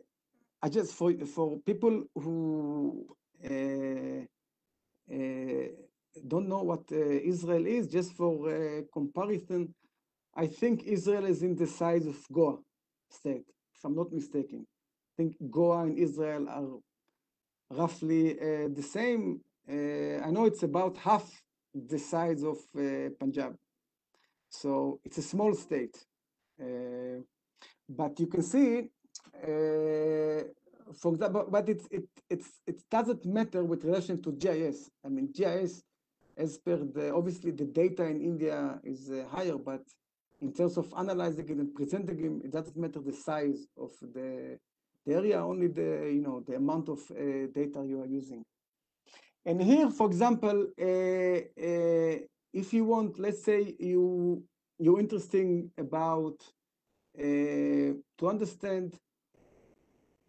I just for for people who uh, uh, don't know what uh, Israel is, just for uh, comparison, I think Israel is in the size of Goa state, if I'm not mistaken. I think Goa and Israel are roughly uh, the same. Uh, I know it's about half the size of uh, Punjab. So it's a small state. Uh, but you can see, for example, but it's, it, it's, it doesn't matter with relation to GIS. I mean, GIS, as per the, obviously the data in India is higher, but in terms of analyzing it and presenting it, it doesn't matter the size of the, the area, only the, you know, the amount of uh, data you are using. And here, for example, uh, uh, if you want, let's say you you're interesting about uh, to understand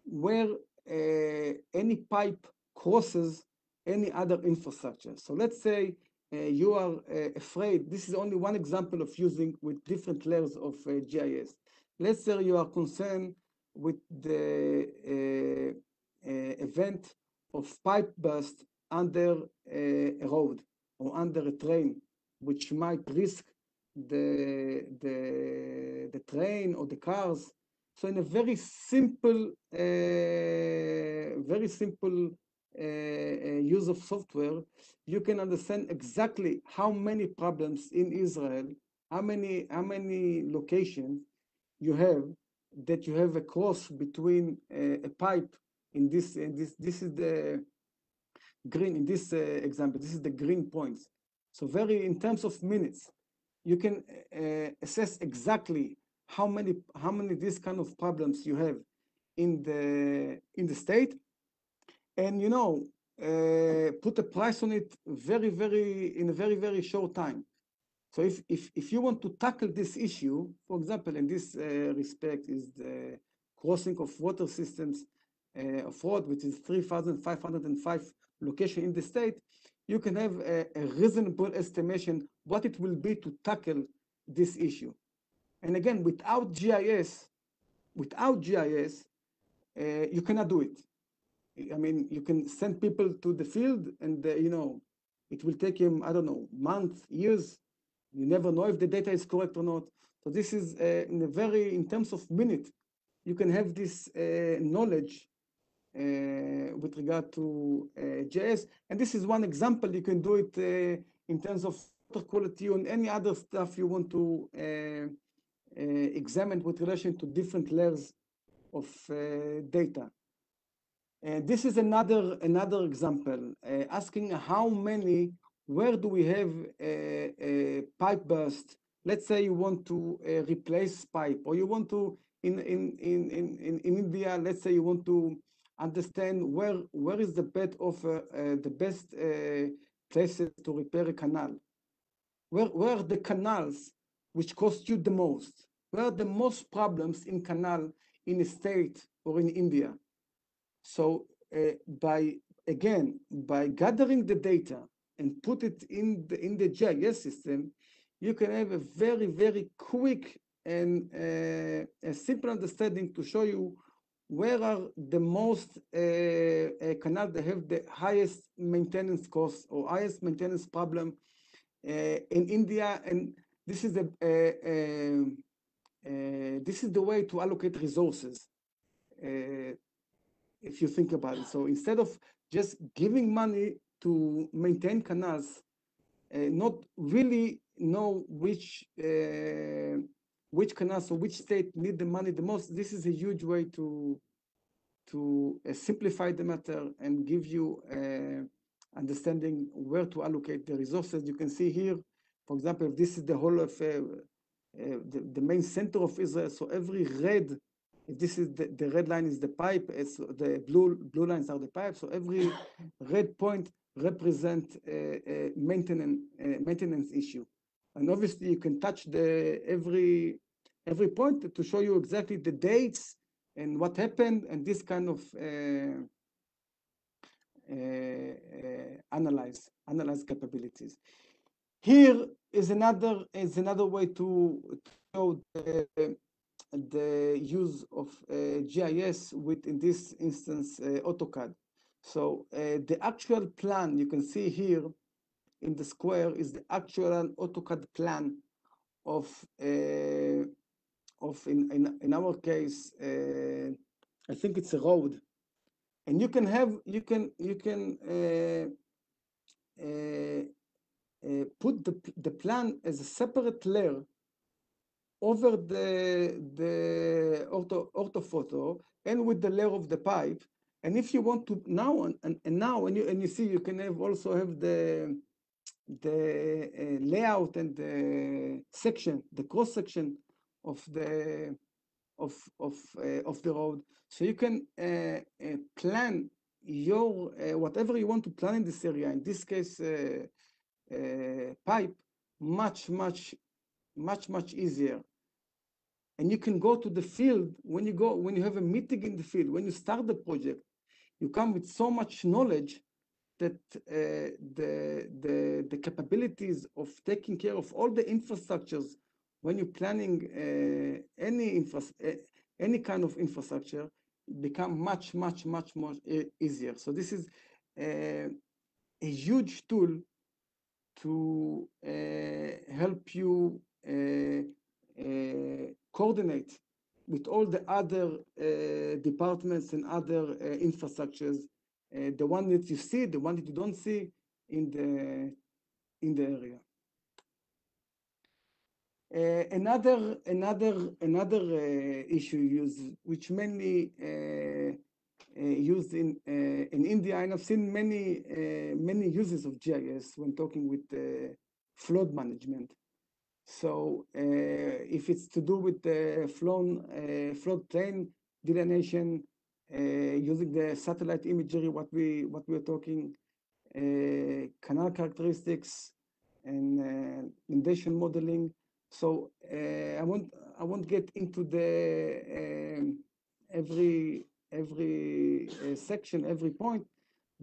where uh, any pipe crosses any other infrastructure. So let's say uh, you are uh, afraid. This is only one example of using with different layers of GIS. Let's say you are concerned with the event of pipe burst under a road or under a train, which might risk the, the, the train or the cars. So in a very simple, uh, very simple uh, use of software, you can understand exactly how many problems in Israel, how many, how many locations you have that you have a cross between uh, a pipe in this, in this, this is the green, in this uh, example, this is the green points. So very, in terms of minutes, you can uh, assess exactly how many, how many this kind of problems you have in the, in the state. And, you know, uh, put a price on it very, very, in a very, very short time. So if, if, if you want to tackle this issue, for example, in this uh, respect is the crossing of water systems uh, of road, which is 3,505 location in the state, you can have a, a, reasonable estimation what it will be to tackle this issue. And again, without GIS, without GIS, uh, you cannot do it. I mean, you can send people to the field and, uh, you know, it will take him, I don't know, months, years. You never know if the data is correct or not. So this is uh, in a very, in terms of minute, you can have this uh, knowledge with regard to uh, GIS. And this is one example. You can do it uh, in terms of quality and any other stuff you want to examine with relation to different layers of data. And this is another another example, uh, asking how many, where do we have a, a, pipe burst? Let's say you want to uh, replace pipe, or you want to in in in in in India. Let's say you want to understand where where is the bed of uh, the best places to repair a canal. Where where are the canals which cost you the most? Where are the most problems in canal in a state or in India? So uh, by again by gathering the data and put it in the in the GIS system, you can have a very very quick and uh, a simple understanding to show you where are the most uh, uh, canals that have the highest maintenance costs or highest maintenance problem uh, in India and this is the this is the way to allocate resources. Uh, if you think about it, so instead of just giving money to maintain canals, uh, not really know which uh, which canals or which state need the money the most. This is a huge way to to uh, simplify the matter and give you uh, understanding where to allocate the resources. You can see here, for example, if this is the whole of uh, uh, the, the main center of Israel, so every red, if this is the, the red line is the pipe, it's the blue blue lines are the pipe. So every (coughs) red point represent a, a maintenance a maintenance issue, and obviously you can touch the every every point to show you exactly the dates and what happened and this kind of uh, uh, uh, analyze analyze capabilities. Here is another is another way to show the, the use of uh, GIS with in this instance uh, AutoCAD. So uh, the actual plan you can see here in the square is the actual AutoCAD plan of uh, of in, in, in our case, uh, I think it's a road. And you can have, you can, you can uh, uh, uh, put the, the plan as a separate layer over the, the ortho, orthophoto and with the layer of the pipe. And if you want to now and, and, and now and you and you see you can have also have the the uh, layout and the section, the cross section of the of of uh, of the road. So you can uh, uh, plan your whatever you want to plan in this area. In this case pipe much much much much easier. And you can go to the field. When you go when you have a meeting in the field when you start the project you come with so much knowledge that uh, the, the, the capabilities of taking care of all the infrastructures when you're planning uh, any infra uh, any kind of infrastructure, become much, much, much more easier. So this is uh, a huge tool to uh, help you uh, uh, coordinate with all the other departments and other infrastructures, Uh, the one that you see, the one that you don't see in the in the area. Uh, another another another uh, issue used, which mainly uh, uh used in uh, in India, and I've seen many many uses of GIS when talking with flood management. So if it's to do with the flown floodplain delineation, using the satellite imagery, what we what we're talking, canal characteristics, and inundation modeling, so uh, I won't I won't get into the um, every every uh, section, every point,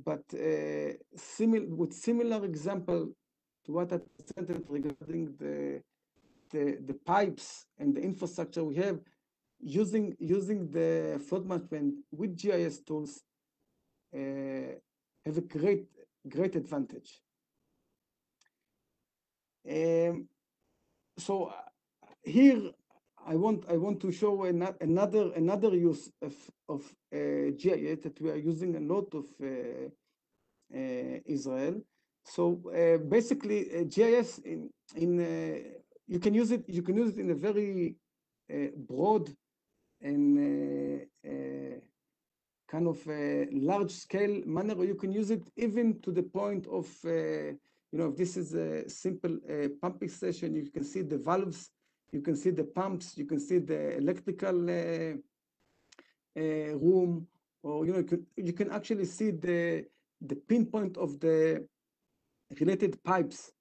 but uh, similar with similar example to what I presented regarding the the the pipes and the infrastructure we have, using using the flood management with GIS tools uh, have a great great advantage. Um, so uh, here I want I want to show another another use of of uh, GIS that we are using a lot of uh, uh, Israel. So uh, basically, GIS in in you can use it you can use it in a very broad and kind of a large scale manner. Or you can use it even to the point of you know, if this is a simple uh, pumping station, you can see the valves, you can see the pumps, you can see the electrical uh, uh, room, or you know, you can, you can actually see the the pinpoint of the related pipes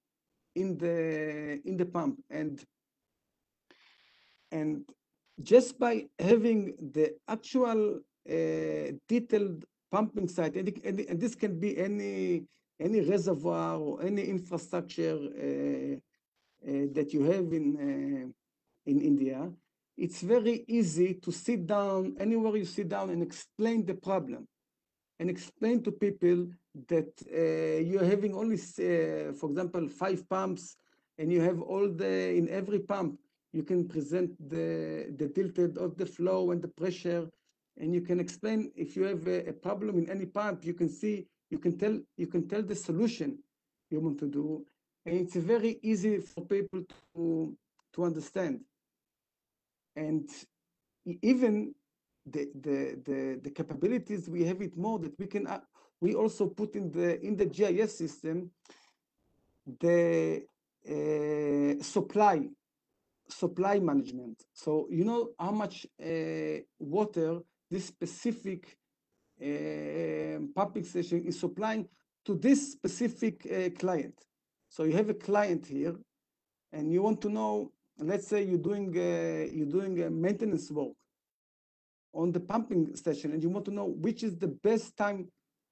in the in the pump, and and just by having the actual uh, detailed pumping site, and, and, and this can be any any reservoir or any infrastructure uh, uh, that you have in, in India, it's very easy to sit down anywhere you sit down and explain the problem and explain to people that you're having only, for example, five pumps and you have all the, in every pump, you can present the, the tilted of the flow and the pressure, and you can explain if you have a, a problem in any pump, you can see, you can tell, you can tell the solution you want to do, and it's very easy for people to, to understand. And even the, the, the, the capabilities, we have it more that we can, uh, we also put in the, in the GIS system, the uh, supply, supply management. So you know how much uh, water this specific uh, pumping station is supplying to this specific uh, client. So you have a client here, and you want to know. Let's say you're doing uh, you're doing a maintenance work on the pumping station, and you want to know which is the best time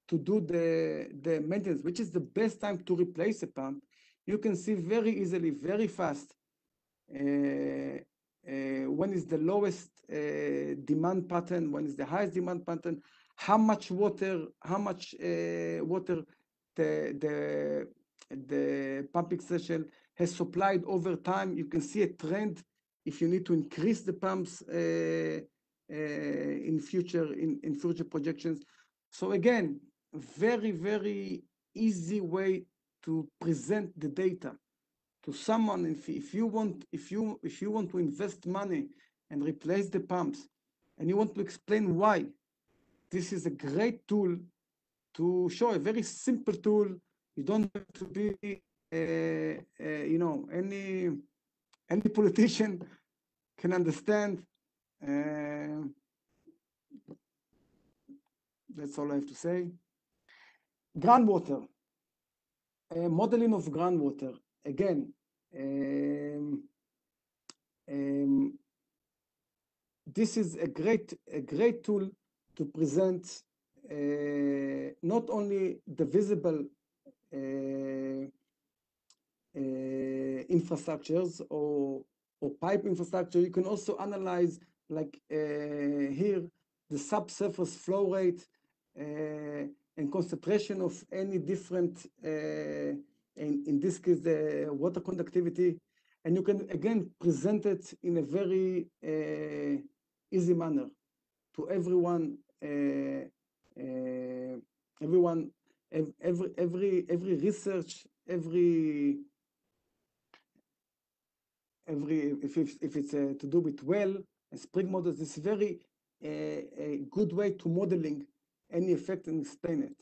to do the the maintenance, which is the best time to replace a pump. You can see very easily, very fast, when is the lowest uh, demand pattern, when is the highest demand pattern, how much water, how much uh, water the the pumping station has supplied over time. You can see a trend if you need to increase the pumps uh, uh, in future in future projections. So again, very very easy way to present the data to someone. If if you want if you if you want to invest money and replace the pumps, and you want to explain why, this is a great tool to show a very simple tool. You don't have to be, uh, uh, you know, any any politician can understand. Uh, that's all I have to say. Groundwater, modeling of groundwater. Again, um, um, this is a great a great tool to present uh, not only the visible uh, uh, infrastructures or or pipe infrastructure. You can also analyze, like uh, here, the subsurface flow rate uh, and concentration of any different, uh, in, this case, the water conductivity. And you can again present it in a very uh, easy manner to everyone. Uh, uh, everyone, ev- every every every research, every every if if, if it's uh, to do with well and spring models, it's very uh, a good way to modeling any effect and explain it.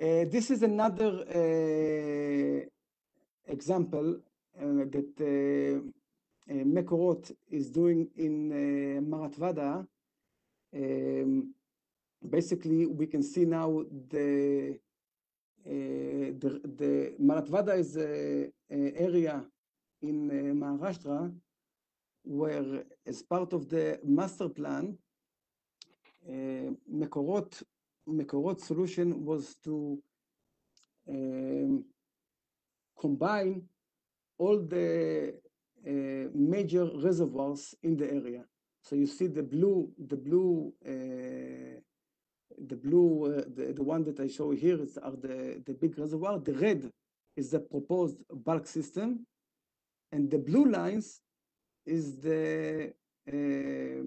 Uh, this is another uh, example uh, that Mekorot is doing in Marathwada. Um, basically, we can see now the uh, the, the is a, a area in uh, Maharashtra where, as part of the master plan, uh, Mekorot Mekorot solution was to um, combine all the uh, major reservoirs in the area. So you see the blue, the blue, uh, the blue, uh, the, the one that I show here is are the, the big reservoir. The red is the proposed bulk system, and the blue lines is the uh,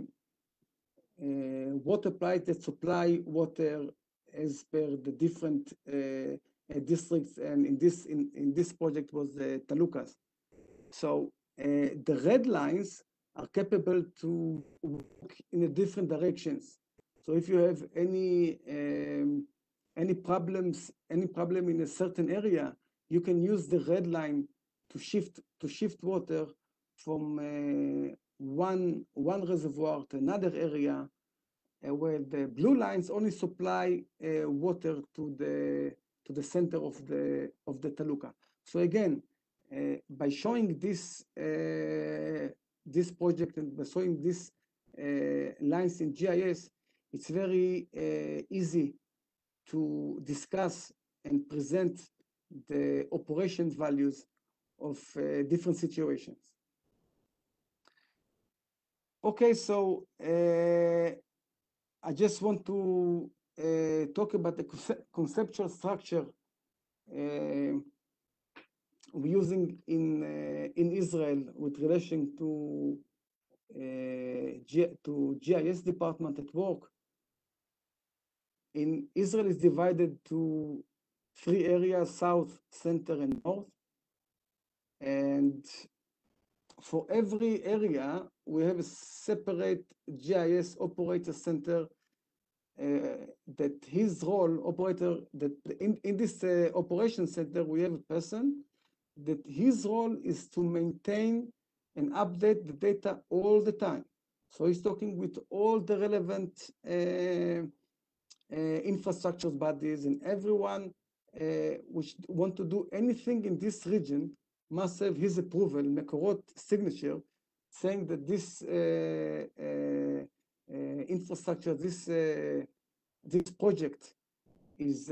water pipes that supply water as per the different uh, uh, districts. And in this in, in this project was the Talukas. So uh, the red lines are capable to work in a different directions. So if you have any um, any problems, any problem in a certain area, you can use the red line to shift to shift water from uh, one one reservoir to another area, uh, where the blue lines only supply uh, water to the to the center of the of the taluka. So again, uh, by showing this this project and by showing these lines in GIS, it's very easy to discuss and present the operation values of different situations. Okay, so uh, I just want to uh, talk about the conce- conceptual structure uh, we're using in uh, in Israel with relation to uh, to GIS department at work. In Israel is divided to three areas: south, center, and north. And for every area, we have a separate GIS operator center uh, that his role operator that in, in this uh, operation center we have a person that his role is to maintain and update the data all the time. So he's talking with all the relevant uh, uh, infrastructure bodies and everyone uh, which want to do anything in this region must have his approval Mekorot signature saying that this uh, uh, uh, infrastructure, this this project is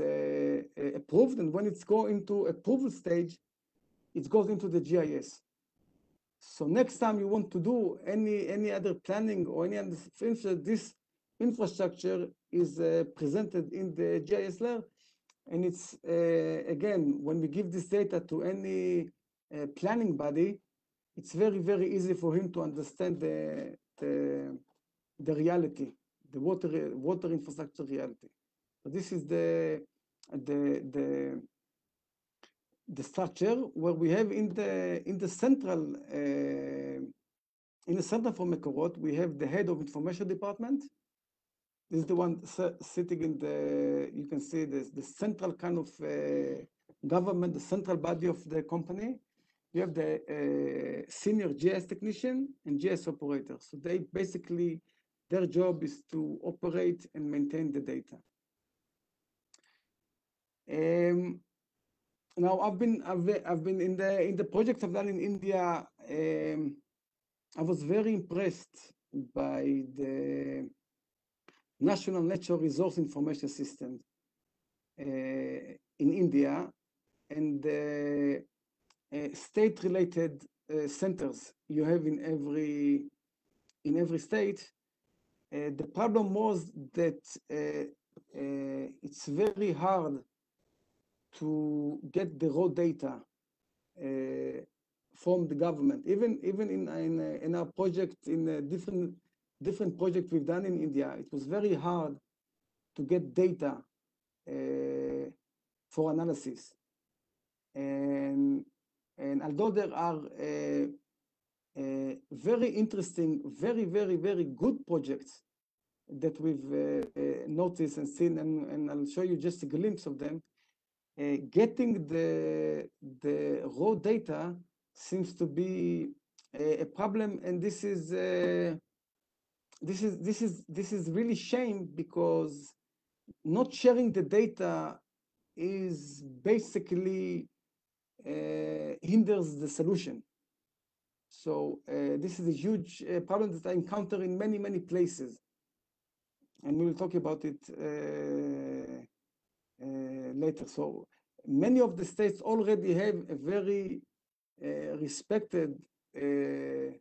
approved, and when it's go into approval stage, it goes into the GIS. So next time you want to do any any other planning or any other this infrastructure is uh, presented in the GIS layer, and it's uh, again when we give this data to any uh, planning body, it's very very easy for him to understand the the, the reality, the water water infrastructure reality. So this is the the the the structure where we have in the in the central uh, in the center for Mekorot we have the head of information department. This is the one sitting in the you can see the the central kind of uh, government, the central body of the company. You have the uh, senior GIS technician and GIS operator. So they basically their job is to operate and maintain the data. Um, now I've been I've, I've been in the in the projects I've done in India. Um, I was very impressed by the National Natural Resource Information System uh, in India and uh, state-related uh, centers you have in every in every state. Uh, the problem was that uh, uh, it's very hard to get the raw data uh, from the government. Even even in in, uh, in our project in a different different project we've done in India, it was very hard to get data uh, for analysis. And and although there are uh, uh, very interesting, very very very good projects that we've uh, noticed and seen, and, and I'll show you just a glimpse of them getting the the raw data seems to be a, a problem, and this is this is this is this is really shame because not sharing the data is basically hinders the solution. So uh, this is a huge uh, problem that I encounter in many many places, and we will talk about it. Uh, uh, later. So many of the states already have a very uh, respected uh,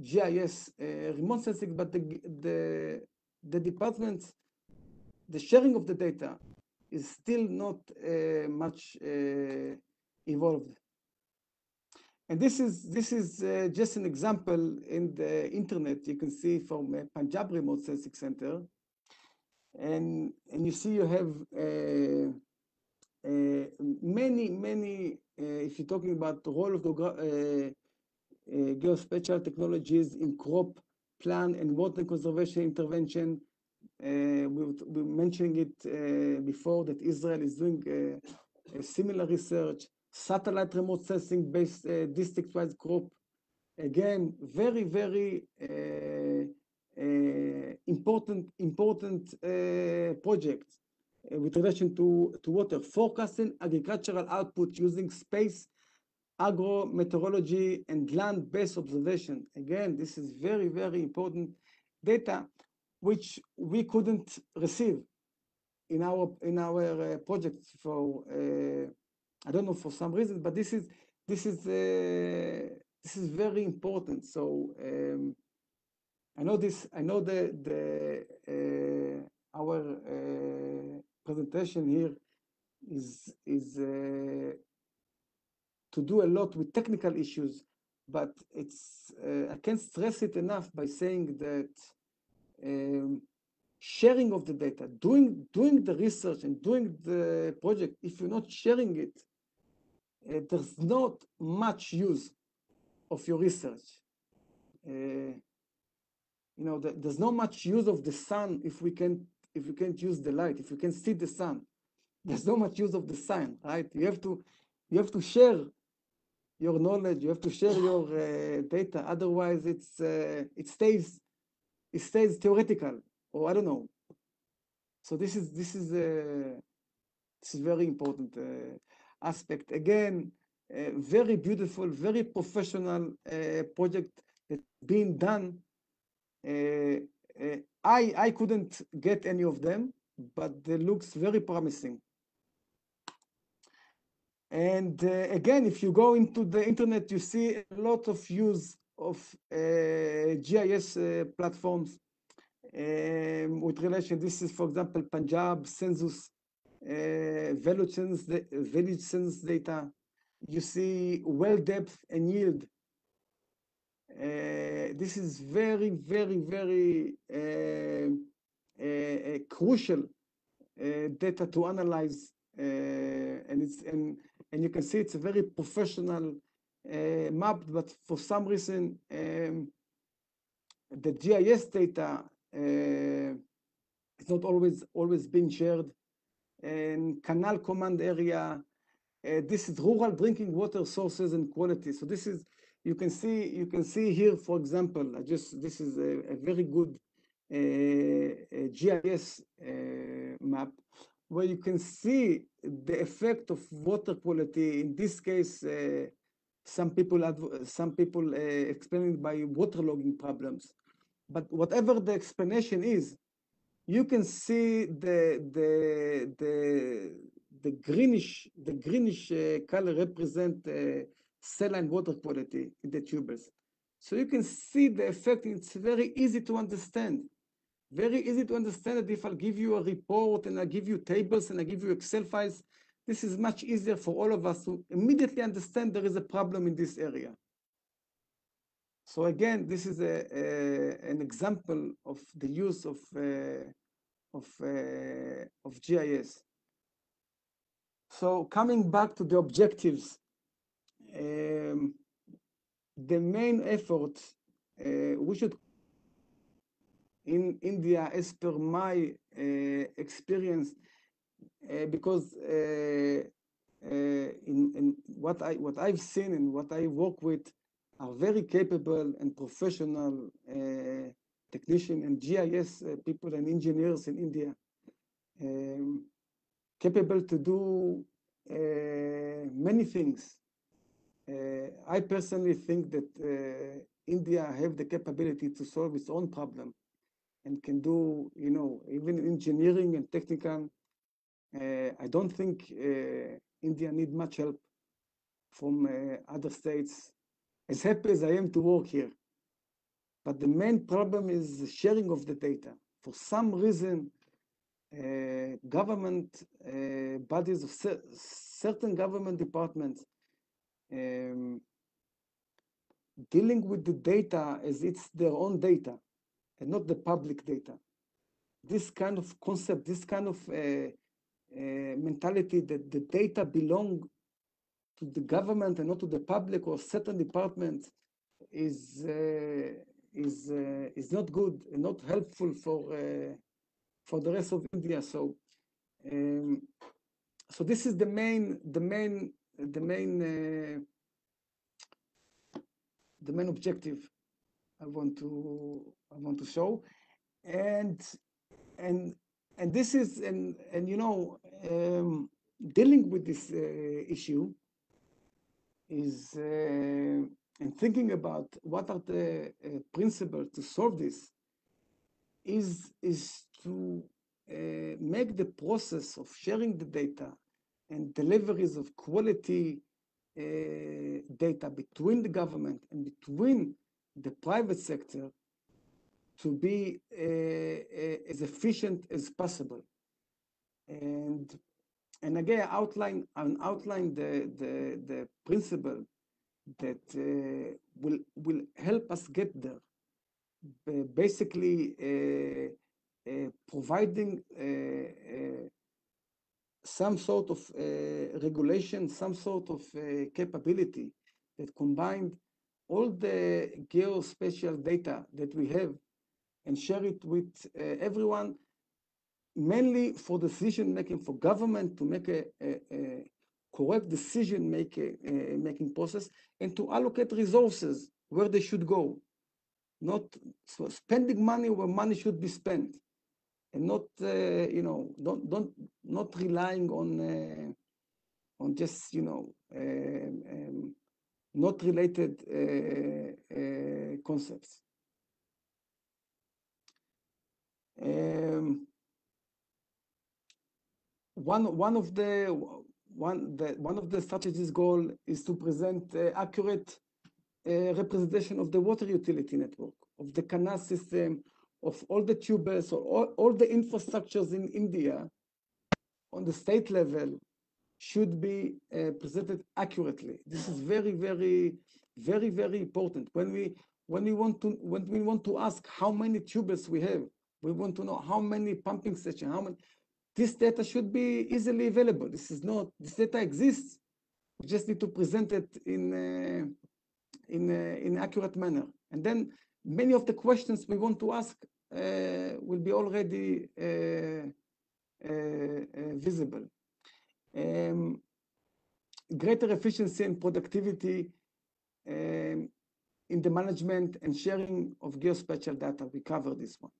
GIS uh, remote sensing, but the, the the departments, the sharing of the data is still not uh, much uh, evolved. And this is this is uh, just an example in the internet. You can see from uh, Punjab Remote Sensing Center and and you see you have uh, uh, many many uh, if you're talking about the role of the uh, geospatial technologies in crop plan and water conservation intervention we were we were mentioning it before that Israel is doing a similar research satellite remote sensing based uh, district wise crop again very very uh, uh, important important uh, project with relation to, to water forecasting agricultural output using space agro meteorology and land-based observation. Again this is very very important data which we couldn't receive in our in our uh, for uh, i don't know for some reason but this is this is uh, this is very important so um, I know this. I know the the uh, our uh, presentation here is is uh, to do a lot with technical issues, but it's uh, I can't stress it enough by saying that um, sharing of the data, doing doing the research and doing the project, if you're not sharing it, uh, there's not much use of your research. Uh, you know, the, there's not much use of the sun if we can if we can't use the light, if we can see the sun. (laughs) There's not much use of the sun, right? You have to you have to share your knowledge. You have to share (laughs) your uh, data. Otherwise, it's uh, it stays it stays theoretical, or I don't know. So this is this is uh, this is very important uh, aspect. Again, very beautiful, very professional uh, project that's being done. Uh, uh, I I couldn't get any of them, but it looks very promising. And uh, again, if you go into the internet, you see a lot of use of uh, GIS uh, platforms um, with relation. This is, for example, Punjab census, uh, census data. You see well depth and yield. Uh, this is very, very, very uh, uh, crucial data to analyze, and it's and and you can see it's a very professional uh, map, but for some reason, um, the GIS data uh, is not always always being shared. And canal command area, uh, this is rural drinking water sources and quality. So this is you can see you can see here, for example, I just this is a, a very good uh, GIS uh, map where you can see the effect of water quality. In this case, uh, some people some people uh, explain it by waterlogging problems. But whatever the explanation is, you can see the the the the greenish the greenish uh, color represent uh, saline water quality in the tubers. So you can see the effect. It's very easy to understand very easy to understand that if I'll give you a report and I give you tables and I give you Excel files, this is much easier for all of us to immediately understand there is a problem in this area. So again, this is a, a an example of the use of uh, of uh, of GIS. So coming back to the objectives, um, the main effort uh, we should in India, as per my uh, experience, uh, because uh, in, in, what I what I've seen and what I work with are very capable and professional technician and GIS people and engineers in India, um, capable to do many things. I personally think that India have the capability to solve its own problem and can do, you know, even engineering and technical. Uh, I don't think uh, India need much help from uh, other states. As happy as I am to work here, but the main problem is the sharing of the data. For some reason, uh, government uh, bodies of cer certain government departments um, dealing with the data as it's their own data and not the public data. This kind of concept, this kind of uh, uh, mentality that the data belong to the government and not to the public or certain departments is uh, is uh, is not good and not helpful for uh, for the rest of India. So um, so this is the main the main the main uh, the main objective I want to I want to show, and and and this is and and you know um, dealing with this uh, issue is uh, and thinking about what are the uh, principles to solve this is is to uh, make the process of sharing the data and deliveries of quality uh, data between the government and between the private sector to be uh, uh, as efficient as possible. And and again, outline and outline the the the principle that uh, will will help us get there. Basically, uh, uh, providing uh, uh, some sort of uh, regulation, some sort of capability that combined all the geospatial data that we have and share it with everyone, mainly for decision making for government to make a, a, a correct decision making uh, making process and to allocate resources where they should go, not so spending money where money should be spent, and not uh, you know don't don't not relying on uh, on just you know um, um, not related concepts. Um, one one of the one the one of the strategies goal is to present uh, accurate uh, representation of the water utility network of the canal system of all the tubers or all, all the infrastructures in India on the state level should be uh, presented accurately. This is very, very, very, very important. When we when we want to when we want to ask how many tubers we have, we want to know how many pumping stations, how many. This data should be easily available. This is not this data exists. We just need to present it in uh, in uh, in accurate manner, and then many of the questions we want to ask uh, will be already uh, uh, uh, visible um, greater efficiency and productivity um, in the management and sharing of geospatial data. We cover this one.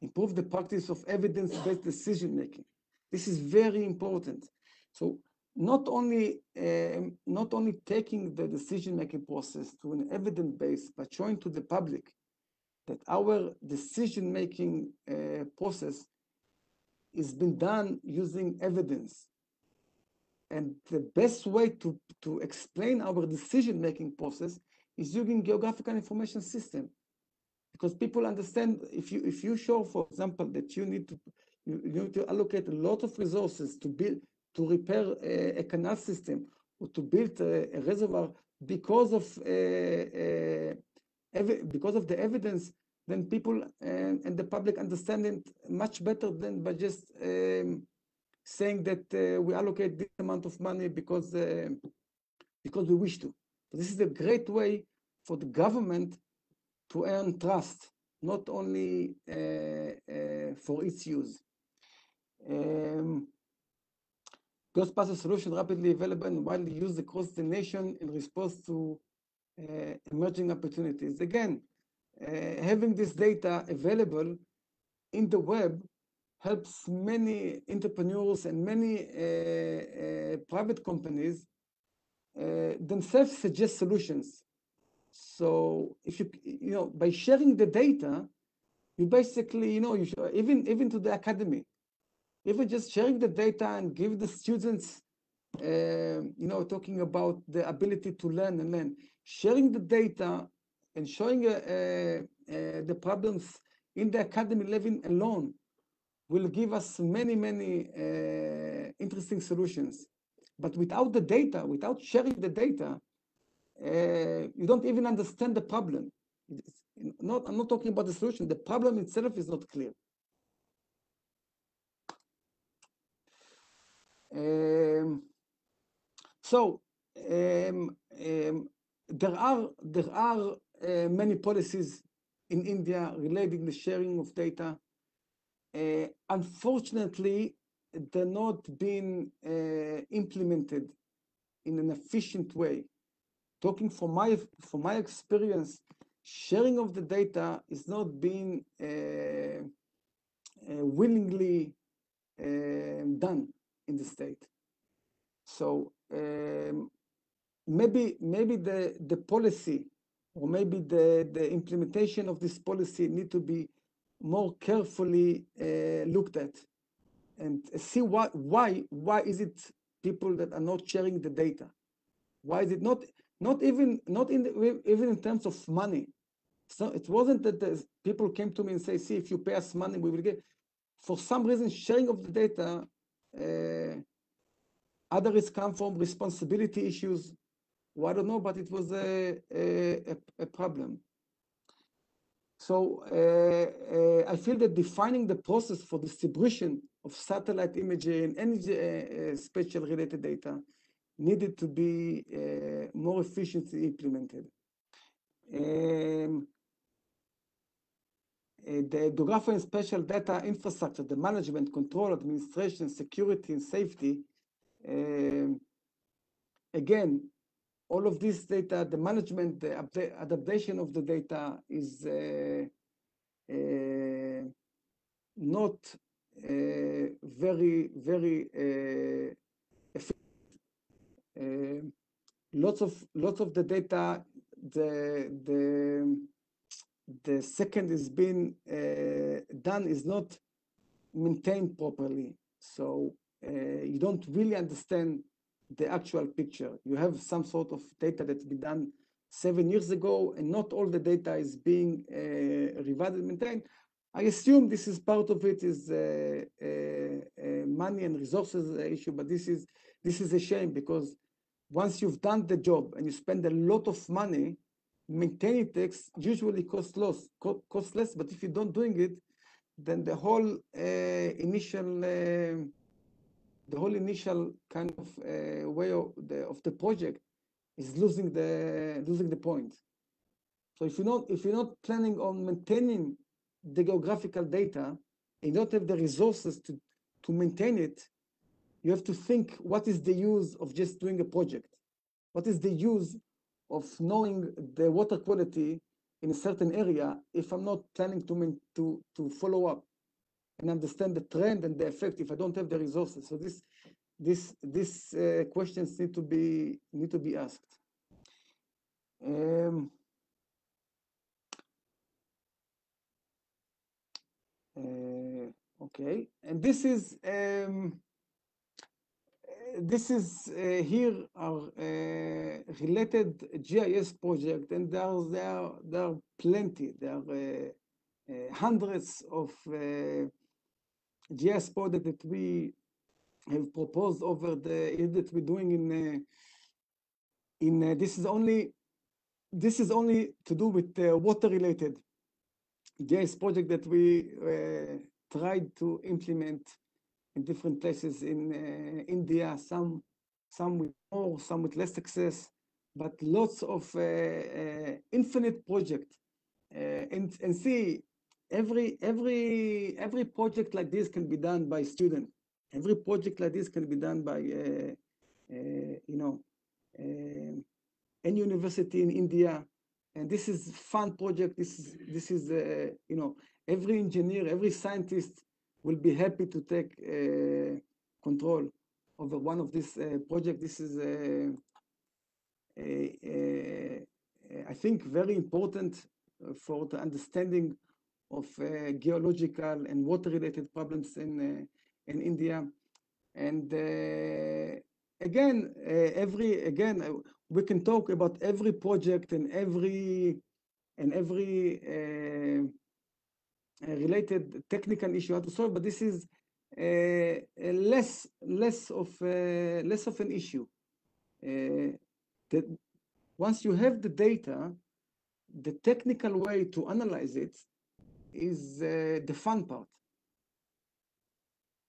Improve the practice of evidence-based decision making. This is very important. So not only um, not only taking the decision making process to an evidence base, but showing to the public that our decision making uh, process is being done using evidence and the best way to, to explain our decision-making process is using geographical information system. Because people understand if you if you show, for example, that you need to you, need to allocate a lot of resources to build to repair a, a canal system or to build a, a reservoir because of uh, uh, because of the evidence, then people and, and the public understand it much better than by just um, saying that uh, we allocate this amount of money because uh, because we wish to. This is a great way for the government to earn trust, not only uh, for its use. Um, Geospatial solution rapidly available and widely used across the nation in response to emerging opportunities. Again, having this data available in the web helps many entrepreneurs and many uh, uh, private companies uh, themselves suggest solutions. So if you you know by sharing the data, you basically you know you even even to the academy, even just sharing the data and give the students uh, you know talking about the ability to learn and learn, sharing the data and showing uh, uh, the problems in the academy living alone will give us many, many uh, interesting solutions. But without the data, without sharing the data, uh, you don't even understand the problem. Not, I'm not talking about the solution. The problem itself is not clear. Um, so um, um, there are there are uh, many policies in India relating the sharing of data uh, unfortunately, they're not being uh, implemented in an efficient way. Talking from my from my experience, sharing of the data is not being uh, willingly done in the state. So um, maybe maybe the the policy or maybe the the implementation of this policy need to be more carefully uh, looked at and see what why why is it people that are not sharing the data why is it not not even not in the, even in terms of money so it wasn't that the people came to me and say see if you pay us money we will get for some reason sharing of the data uh, Others come from responsibility issues. Well, I don't know, but it was a, a, a, problem. So uh, uh, I feel that defining the process for distribution of satellite imagery and uh, spatial related data needed to be uh, more efficiently implemented. Um, uh, the geographic and data infrastructure, the management, control, administration, security, and safety, um, again, all of this data, the management, the adaptation of the data is uh, uh, not uh, very, very. Um, lots of lots of the data, the the the second is being done is not maintained properly. So you don't really understand the actual picture. You have some sort of data that's been done seven years ago, and not all the data is being uh, revised and maintained. I assume this is part of it is uh, uh, money and resources issue, but this is this is a shame because once you've done the job and you spend a lot of money, maintaining it usually costs less, cost less. But if you don't doing it, then the whole initial the whole initial kind of uh, way of the, of the project is losing the losing the point. So if you're not if you're not planning on maintaining the geographical data and you don't have the resources to to maintain it, you have to think what is the use of just doing a project? What is the use of knowing the water quality in a certain area if I'm not planning to to to follow up? and understand the trend and the effect if I don't have the resources. So this this this uh, questions need to be need to be asked. Um, uh, okay, and this is um, this is uh, here are uh, related GIS project, and there are there there are plenty. There are uh, hundreds of GIS project that we have proposed over the that we're doing in in uh, this is only this is only to do with uh, water related GIS project that we uh, tried to implement in different places in uh, India some some with more some with less success but lots of uh, infinite project and and see every every every project like this can be done by student. Every project like this can be done by uh, uh, you know uh, any university in India. And this is fun project. This is this is uh, you know every engineer, every scientist will be happy to take uh, control over one of this uh, project. This is a, a, a, I think very important for the understanding of uh, geological and water-related problems in uh, in India. And uh, again, every again we can talk about every project and every and every related technical issue how to solve, but this is uh, less less of uh, less of an issue. Uh, that once you have the data, the technical way to analyze it is the fun part.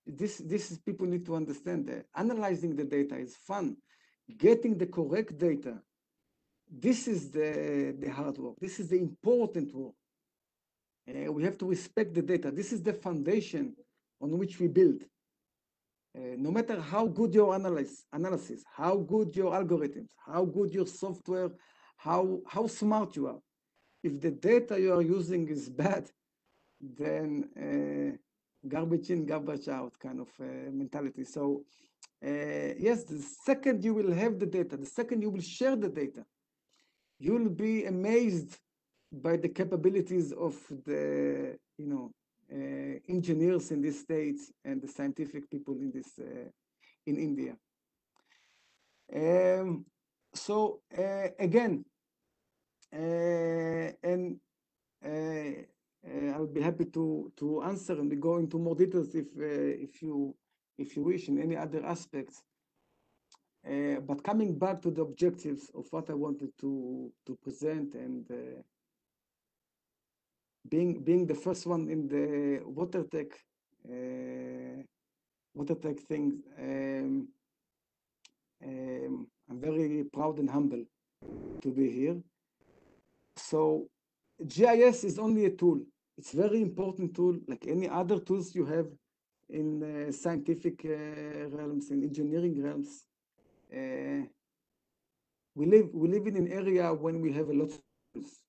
This, this is people need to understand that analyzing the data is fun. Getting the correct data, this is the, the hard work. This is the important work. Uh, we have to respect the data. This is the foundation on which we build. Uh, no matter how good your analysis, analysis, how good your algorithms, how good your software, how, how smart you are, if the data you are using is bad, then uh, garbage in, garbage out kind of uh, mentality. So uh, yes, the second you will have the data, the second you will share the data, you'll be amazed by the capabilities of the, you know, uh, engineers in these states and the scientific people in this, uh, in India. Um, so uh, again, and uh, I'll be happy to to answer and go into more details if uh, if you if you wish in any other aspects. Uh, but coming back to the objectives of what I wanted to to present and uh, being being the first one in the water tech uh, water tech thing, um, um, I'm very proud and humble to be here. So GIS is only a tool. It's very important tool, like any other tools you have in uh, scientific uh, realms, in engineering realms. Uh, we live we live in an area when we have a lot of tools,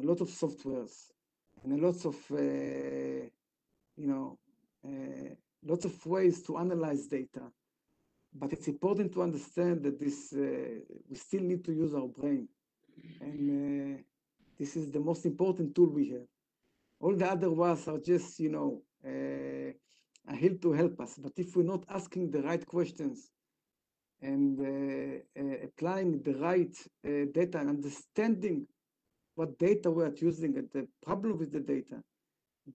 a lot of softwares, and lots of uh, you know uh, lots of ways to analyze data. But it's important to understand that this uh, we still need to use our brain, and this is the most important tool we have. All the other ones are just you know a help to help us. But if we're not asking the right questions and uh, uh, applying the right uh, data and understanding what data we are using and the problem with the data,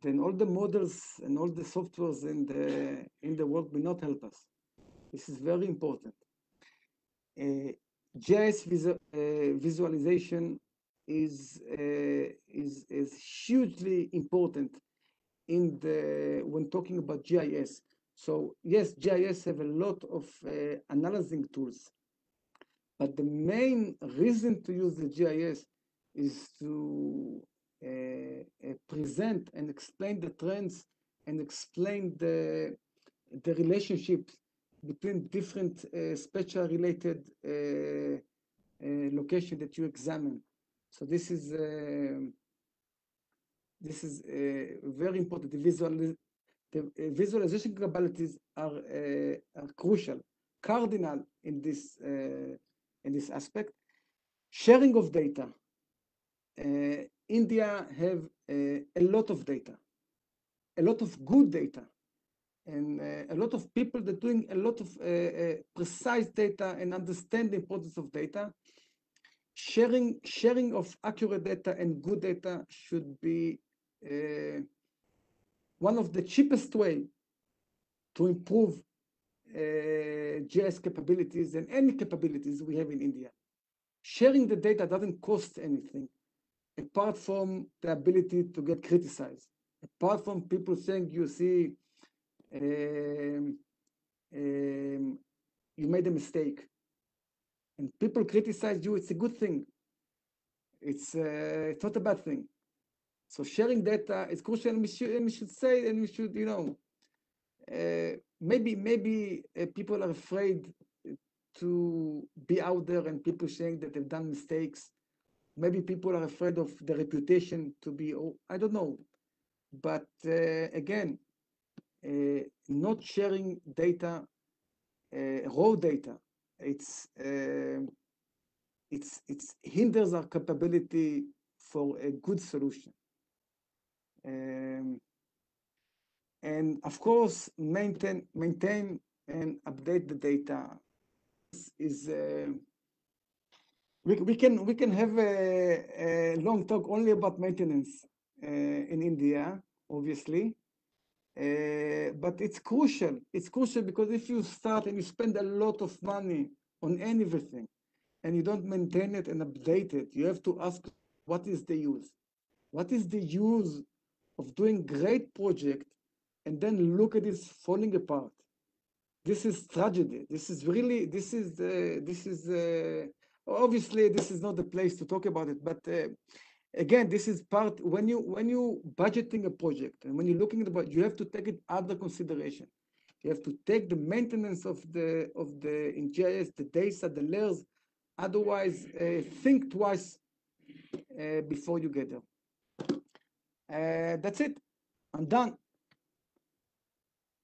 then all the models and all the softwares in the in the world will not help us. This is very important. Uh, GIS uh, visualization is, uh, is is hugely important in the when talking about GIS. So yes, GIS have a lot of uh, analyzing tools, but the main reason to use the GIS is to uh, uh, present and explain the trends and explain the the relationships between different uh, spatial related uh, uh, location that you examine. So this is um, this is uh, very important. The visual the uh, visualization capabilities are uh, are crucial, cardinal in this uh, in this aspect. Sharing of data. Uh, India have uh, a lot of data, a lot of good data, and uh, a lot of people that doing a lot of precise data and understand the importance of data. Sharing sharing of accurate data and good data should be one of the cheapest way to improve GIS capabilities and any capabilities we have in India. Sharing the data doesn't cost anything, apart from the ability to get criticized, apart from people saying, you see, um, um, you made a mistake. And people criticize you, it's a good thing. It's, uh, it's not a bad thing. So sharing data is crucial, and we should, and we should say, and we should, you know, uh, maybe maybe uh, people are afraid to be out there, and people saying that they've done mistakes. Maybe people are afraid of the reputation to be. Oh, I don't know, but uh, again, uh, not sharing data, uh, raw data, it's um it's it's hinders our capability for a good solution. Um, and of course, maintain, maintain and update the data is, uh, we, we can we can have a, a long talk only about maintenance uh, in India, obviously, uh, but it's crucial. It's crucial because if you start and you spend a lot of money on everything, and you don't maintain it and update it, you have to ask what is the use? What is the use of doing great project and then look at it falling apart. This is tragedy. This is really, this is, uh, this is, uh, obviously this is not the place to talk about it, but uh, again, this is part, when you, when you budgeting a project and when you're looking at the budget, you have to take it under consideration. You have to take the maintenance of the, of the, in GIS, the data, the layers, otherwise uh, think twice uh, before you get there. Uh, that's it. I'm done.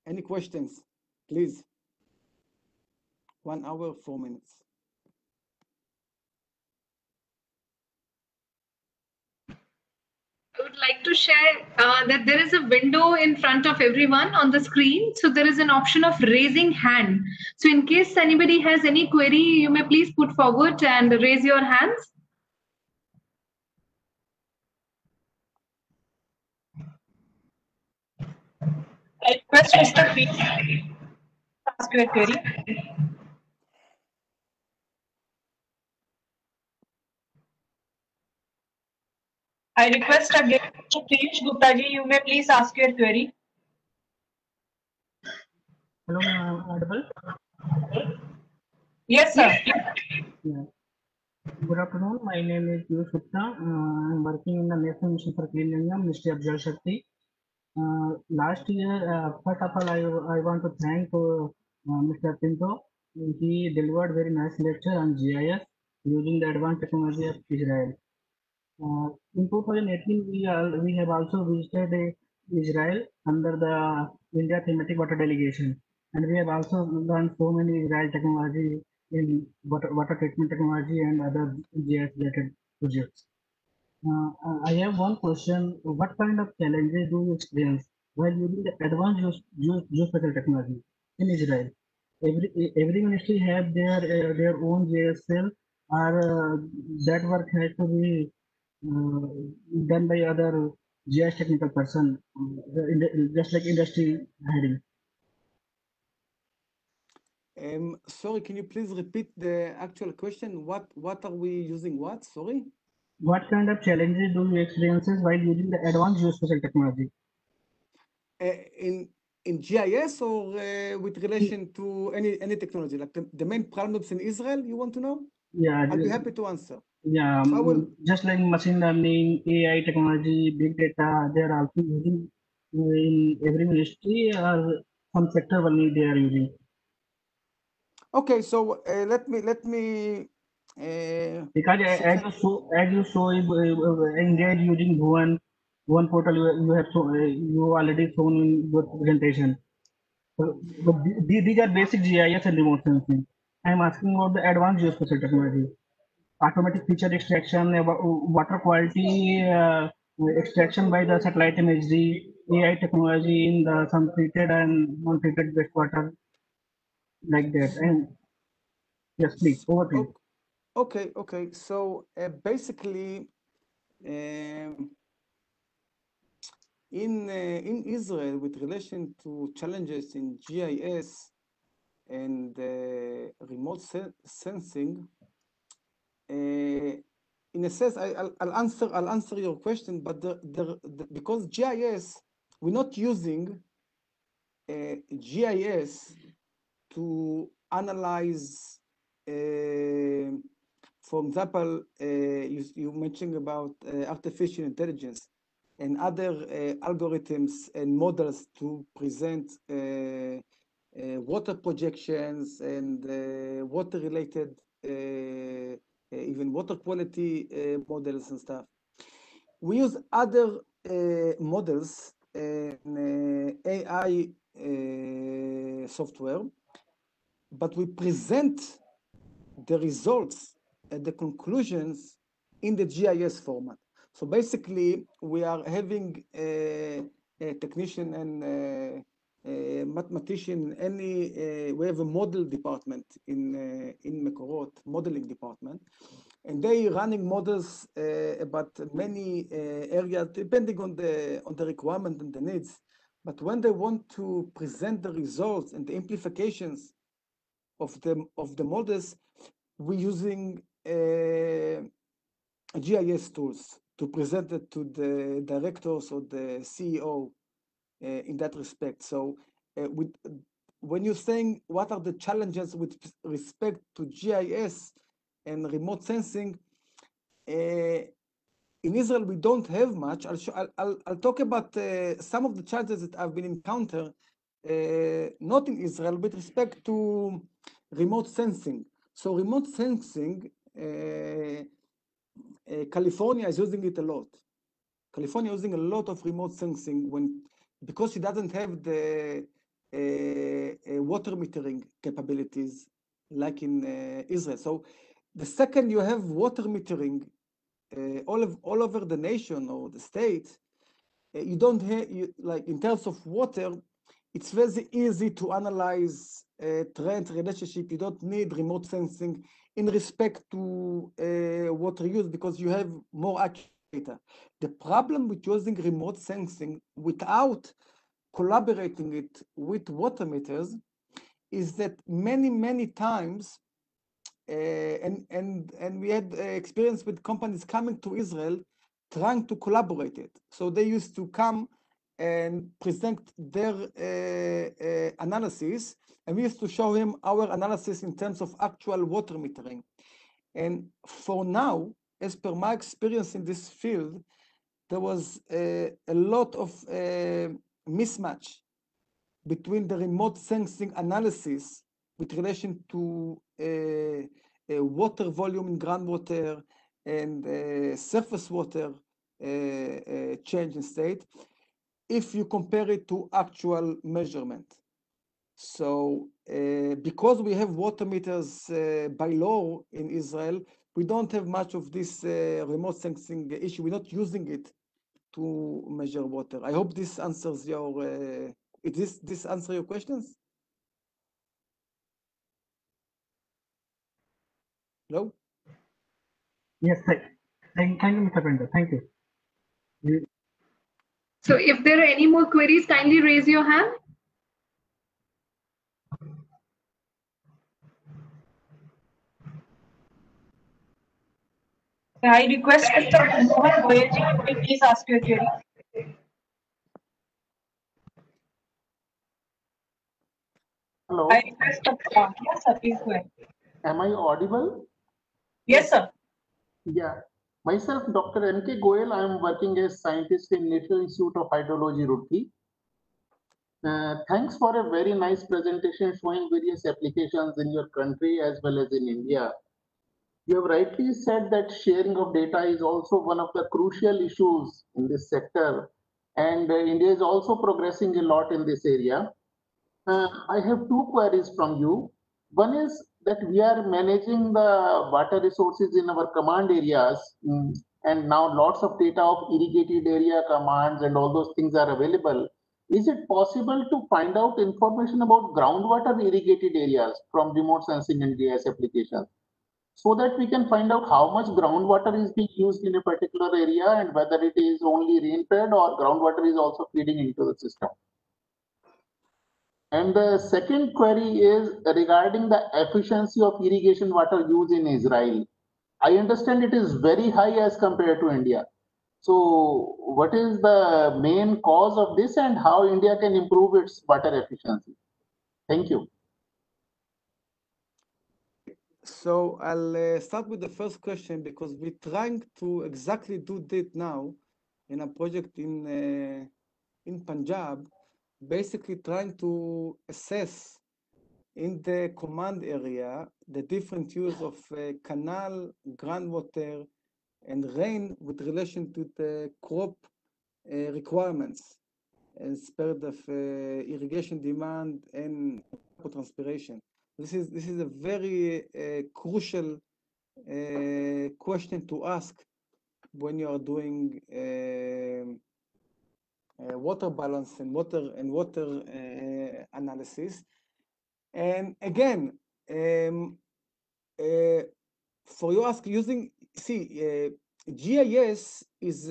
Any questions, please? One hour, four minutes. I would like to share uh, that there is a window in front of everyone on the screen. So there is an option of raising hand. So in case anybody has any query, you may please put forward and raise your hands. I request Mr. P. ask your query. I request again, to Piyush Gupta ji, you may please ask your query. Hello, am I audible? Yes, sir. Yeah. Good afternoon. My name is Piyush Gupta. Uh, I'm working in the National Mission for Clean Energy, Ministry of Jal Shakti. Uh, last year, uh, first of all, I, I want to thank uh, Mr. Pinto. He delivered very nice lecture on GIS using the advanced technology of Israel. Uh, in 2018, we, we have also visited uh, Israel under the India thematic water delegation. And we have also learned so many Israel technology in water, water treatment technology and other GIS related projects. Uh, I have one question. What kind of challenges do you experience while using the advanced geo- geospatial technology in Israel? Every, every ministry have their uh, their own cell or uh, that work has to be done by other GIS technical person, uh, in the- just like industry hiring. Um, sorry, can you please repeat the actual question? What what are we using? What? Sorry. What kind of challenges do you experience while using the advanced geospatial technology? Uh, in in GIS or uh, with relation to any any technology? Like the, the main problems in Israel, you want to know? Yeah, I'll be happy to answer. Yeah. I will- mm, Just like machine learning, AI technology, big data, they are also using in every ministry or some sector only they are using. Okay, so uh, let me let me. Uh, Because a- as you show, as you show, uh, uh, is using Bhuvan, Bhuvan portal you, you have uh, you already shown in your presentation. So, the- these are basic GIS and remote sensing. I am asking about the advanced geospatial technology. Automatic feature extraction, water quality uh, extraction by the satellite imagery, AI technology in the some treated and non-treated wastewater, like that. And yes, please, over to you. okay, okay. So uh, basically, um, in uh, in Israel, with relation to challenges in GIS and uh, remote sen- sensing, in a sense, I, I'll, I'll answer I'll answer your question, but the, the, the because GIS we're not using uh, GIS to analyze, uh, for example, uh, you, you mentioned about uh, artificial intelligence and other uh, algorithms and models to present uh, uh, water projections and uh, water related, uh, even water quality uh, models and stuff. We use other uh, models and uh, AI uh, software, but we present the results and the conclusions in the GIS format. So basically, we are having a, a technician and a mathematician. Any uh, we have a model department in uh, in Mekorot, modeling department, and they running models uh, about many uh, areas depending on the on the requirement and the needs. But when they want to present the results and the implications of the of the models, we're using uh, GIS tools to present it to the directors or the CEO uh, in that respect. So, uh, with when you're saying what are the challenges with respect to GIS and remote sensing, uh, in Israel we don't have much. I'll, show, I'll, I'll, I'll talk about uh, some of the challenges that I've been encountered, uh, not in Israel, with respect to remote sensing. So remote sensing, uh, uh, California is using it a lot. California is using a lot of remote sensing when because it doesn't have the uh, uh, water metering capabilities like in uh, Israel. So the second you have water metering all of all over the nation or the state, you don't have you, like in terms of water, it's very easy to analyze uh, trend relationship. You don't need remote sensing in respect to uh, water use because you have more accurate data. The problem with using remote sensing without collaborating it with water meters is that many many times uh, and and and we had uh, experience with companies coming to Israel trying to collaborate it. So they used to come and present their uh, analysis, and we used to show him our analysis in terms of actual water metering. And for now, as per my experience in this field, there was a, a lot of uh, mismatch between the remote sensing analysis with relation to uh, uh, water volume in groundwater and uh, surface water uh, change in state if you compare it to actual measurement. So uh, because we have water meters uh, by law in Israel, we don't have much of this uh, remote sensing issue. We're not using it to measure water. I hope this answers your, uh, it this, this answer your questions? Hello? Yes, sir. Thank, thank you, Mr. Pender. Thank you. So if there are any more queries, kindly raise your hand. I request Mr. Mohan Goyal ji, you may please ask your query. Hello, I request, Dr. yes, sir, please go ahead. am I audible? Yes, sir. Yeah. Myself, Dr. N.K. Goel, I am working as scientist in National Institute of Hydrology, Roorkee. Uh, thanks for a very nice presentation showing various applications in your country as well as in India. You have rightly said that sharing of data is also one of the crucial issues in this sector. And uh, India is also progressing a lot in this area. Uh, I have two queries from you. One is that we are managing the water resources in our command areas, mm, and now lots of data of irrigated area commands and all those things are available. Is it possible to find out information about groundwater irrigated areas from remote sensing and GIS applications? So that we can find out how much groundwater is being used in a particular area and whether it is only rain fed or groundwater is also feeding into the system. And the second query is regarding the efficiency of irrigation water use in Israel. I understand it is very high as compared to India. So what is the main cause of this and how India can improve its water efficiency? Thank you. So I'll uh, start with the first question because we're trying to exactly do that now in a project in uh, in Punjab, basically trying to assess in the command area the different use of uh, canal, groundwater, and rain with relation to the crop uh, requirements as per the uh, irrigation demand and transpiration. This is this is a very uh, crucial uh, question to ask when you are doing um, uh, water balance and water and water uh, analysis. And again, um, uh, for you ask using see uh, GIS is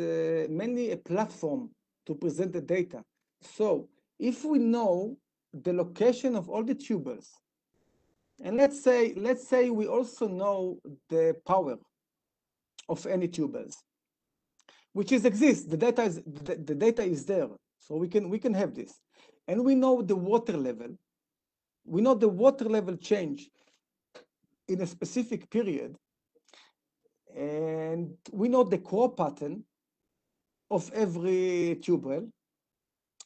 mainly a platform to present the data. So if we know the location of all the tubewells, and let's say let's say we also know the power of any tubewells, which is exists. The data is the, the data is there, so we can we can have this, and we know the water level. We know the water level change in a specific period, and we know the core pattern of every tubewell,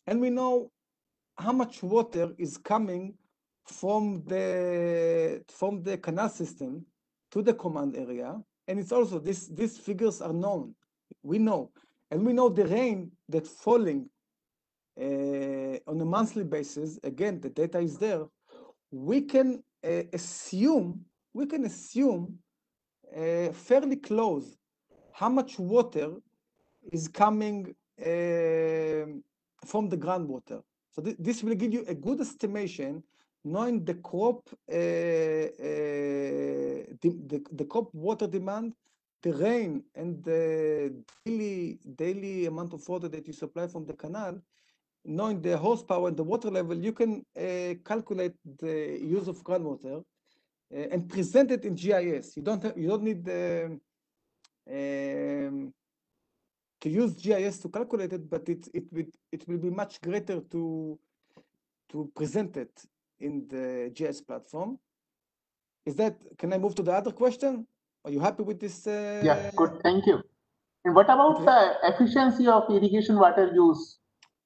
and we know how much water is coming from the from the canal system to the command area and it's also this these figures are known. We know. And we know the rain that's falling uh, on a monthly basis again the data is there. We can uh, assume we can assume uh, fairly close how much water is coming uh, from the groundwater. So th this will give you a good estimation knowing the crop, uh, uh, the, the, the crop water demand, the rain, and the daily, daily amount of water that you supply from the canal, knowing the horsepower and the water level, you can uh, calculate the use of groundwater uh, and present it in GIS. You don't have, you don't need the um, to use GIS to calculate it, but it it will it will be much greater to to present it in the GIS platform. Is that can I move to the other question? Are you happy with this? Uh, Yeah, good. Thank you. And what about the efficiency of irrigation water use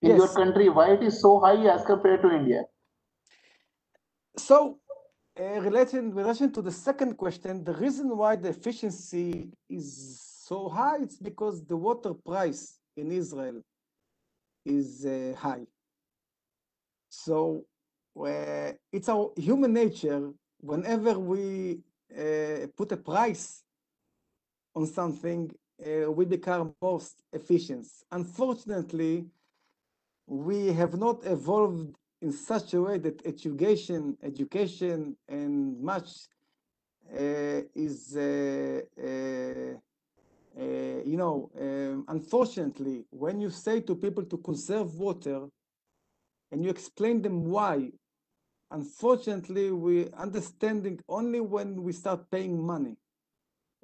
in your country? Why it is so high as compared to India? So, uh, relation relation to the second question, the reason why the efficiency is so high, it's because the water price in Israel is uh, high. So, uh, it's our human nature. Whenever we uh, put a price on something, uh, we become most efficient. Unfortunately, we have not evolved in such a way that education, education, and much uh, is, uh, uh, uh, you know, um, unfortunately, when you say to people to conserve water, and you explain them why, unfortunately, we understanding only when we start paying money.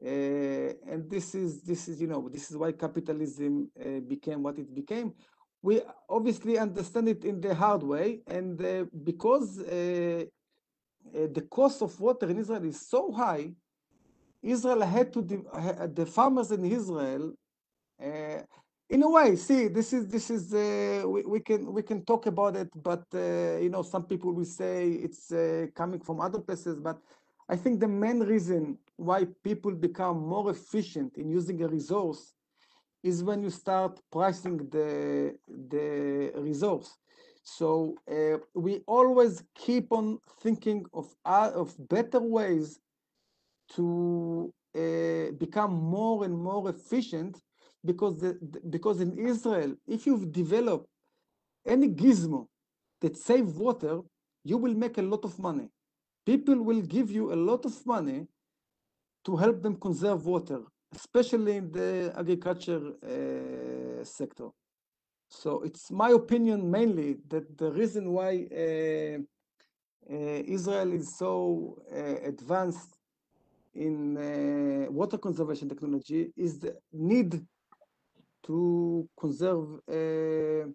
Uh, and this is this is you know this is why capitalism uh, became what it became we obviously understand it in the hard way and uh, because uh, uh, the cost of water in israel is so high israel had to the farmers in israel uh, in a way see this is this is uh, we, we can we can talk about it but uh, you know some people will say it's uh, coming from other places but i think the main reason why people become more efficient in using a resource is when you start pricing the the resource. So uh, we always keep on thinking of uh, of better ways to uh, become more and more efficient because the, because in Israel, if you've developed any gizmo that save water, you will make a lot of money. People will give you a lot of money to help them conserve water, especially in the agriculture uh, sector. So it's my opinion mainly that the reason why uh, uh, Israel is so uh, advanced in uh, water conservation technology is the need to conserve uh,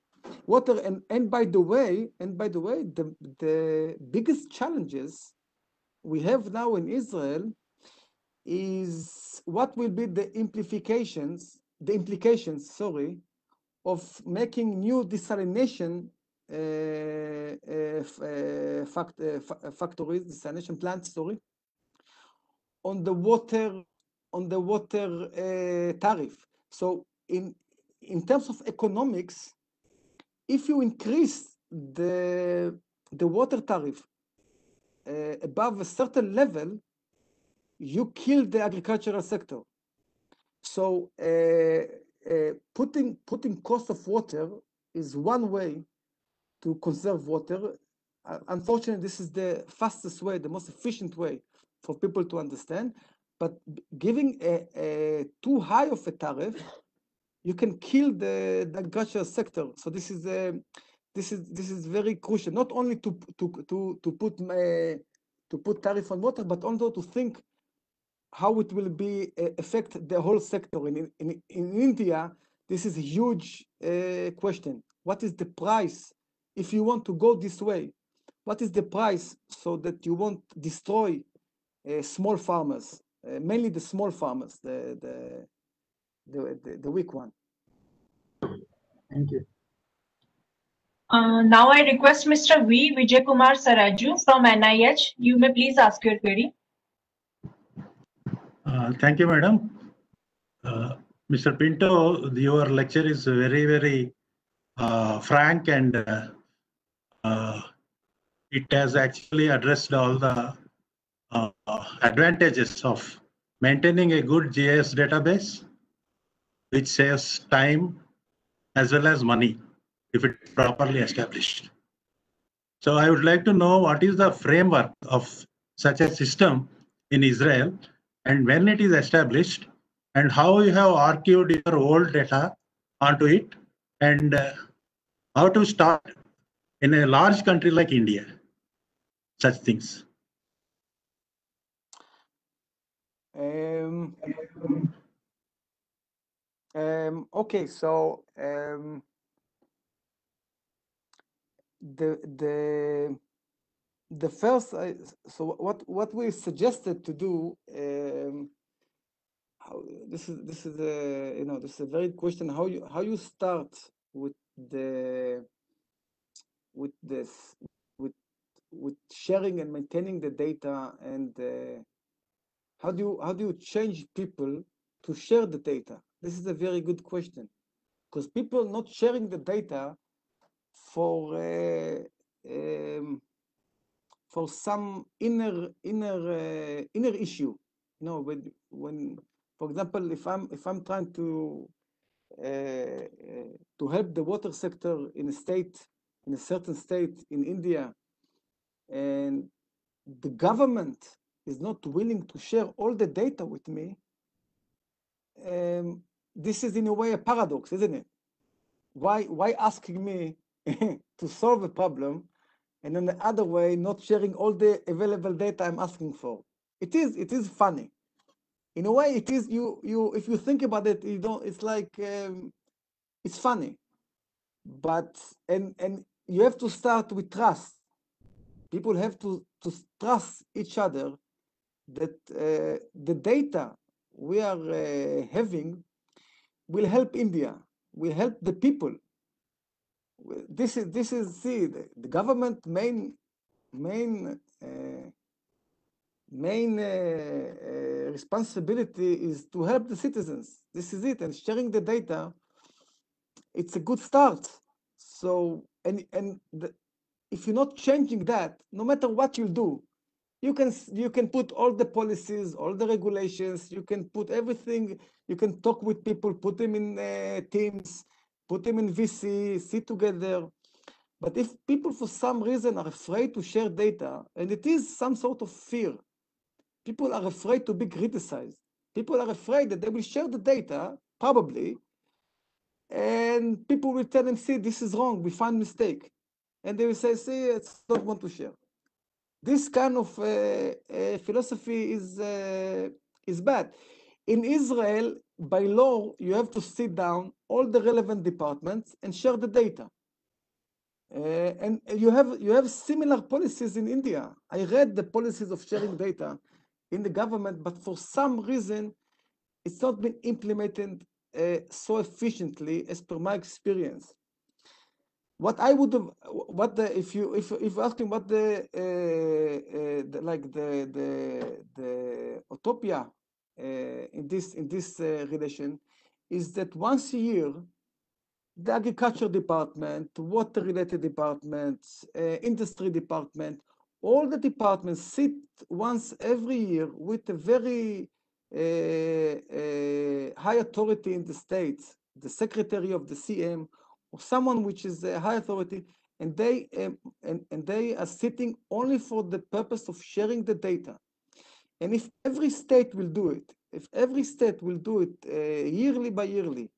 water. And, and by the way, and by the way, the, the biggest challenges we have now in Israel is what will be the implications, the implications, sorry, of making new desalination uh, uh, uh, fact, uh, factories, desalination plants, sorry, on the water on the water uh, tariff. So in in terms of economics, if you increase the the water tariff uh, above a certain level, you kill the agricultural sector. So uh, uh, putting putting cost of water is one way to conserve water. Uh, unfortunately, this is the fastest way, the most efficient way for people to understand. But giving a, a too high of a tariff, you can kill the, the agricultural sector. So this is a, this is this is very crucial. Not only to to to to put uh, to put tariff on water, but also to think how it will be uh, affect the whole sector. In in, in India, this is a huge uh, question. What is the price if you want to go this way? What is the price so that you won't destroy uh, small farmers, uh, mainly the small farmers, the the the, the, the weak one. Thank you. Uh, now I request Mr. V. Vijay Kumar Saraju from NIH. You may please ask your query. Uh, Thank you, madam. Uh, Mr. Pinto, your lecture is very, very uh, frank and uh, uh, it has actually addressed all the uh, advantages of maintaining a good GIS database, which saves time as well as money if it properly established. So I would like to know what is the framework of such a system in Israel and when it is established and how you have archived your old data onto it and uh, how to start in a large country like India, such things. Um, um, okay, so um, the the the first uh, so what what we suggested to do um, how, this is this is a you know this is a very question. How you how you start with the with this with with sharing and maintaining the data and uh, how do you how do you change people to share the data this is a very good question. Because people not sharing the data for uh, um, for some inner inner uh, inner issue you know when when for example if i'm if i'm trying to uh, uh, to help the water sector in a state in a certain state in india and the government is not willing to share all the data with me um, this is in a way a paradox isn't it? Why why asking me (laughs) to solve a problem and in the other way not sharing all the available data i'm asking for? It is it is funny. In a way it is you you if you think about it you don't it's like um, it's funny. But and and you have to start with trust. People have to to trust each other that uh, the data we are uh, having will help india will help the people. This is this is see the, the government main main uh, main uh, uh, responsibility is to help the citizens. This is it and sharing the data it's a good start. So and and the, if you're not changing that no matter what you'll do you can you can put all the policies all the regulations you can put everything you can talk with people put them in uh, teams put them in VC, sit together. But if people for some reason are afraid to share data, and it is some sort of fear, people are afraid to be criticized. People are afraid that they will share the data, probably, and people will tell them, see, this is wrong, we find mistake. And they will say, see, it's not want to share. This kind of uh, uh, philosophy is, uh, is bad. In Israel, by law, you have to sit down all the relevant departments and share the data. Uh, and you have you have similar policies in India. I read the policies of sharing data in the government, but for some reason, it's not been implemented uh, so efficiently as per my experience. What I would what the if you if if asking what the, uh, uh, the like the the the utopia uh, in this in this uh, relation is that once a year the agriculture department water related departments uh, industry department all the departments sit once every year with a very high authority in the states the secretary of the cm or someone which is a high authority and they um, and, and they are sitting only for the purpose of sharing the data. And if every state will do it, if every state will do it uh, yearly by yearly,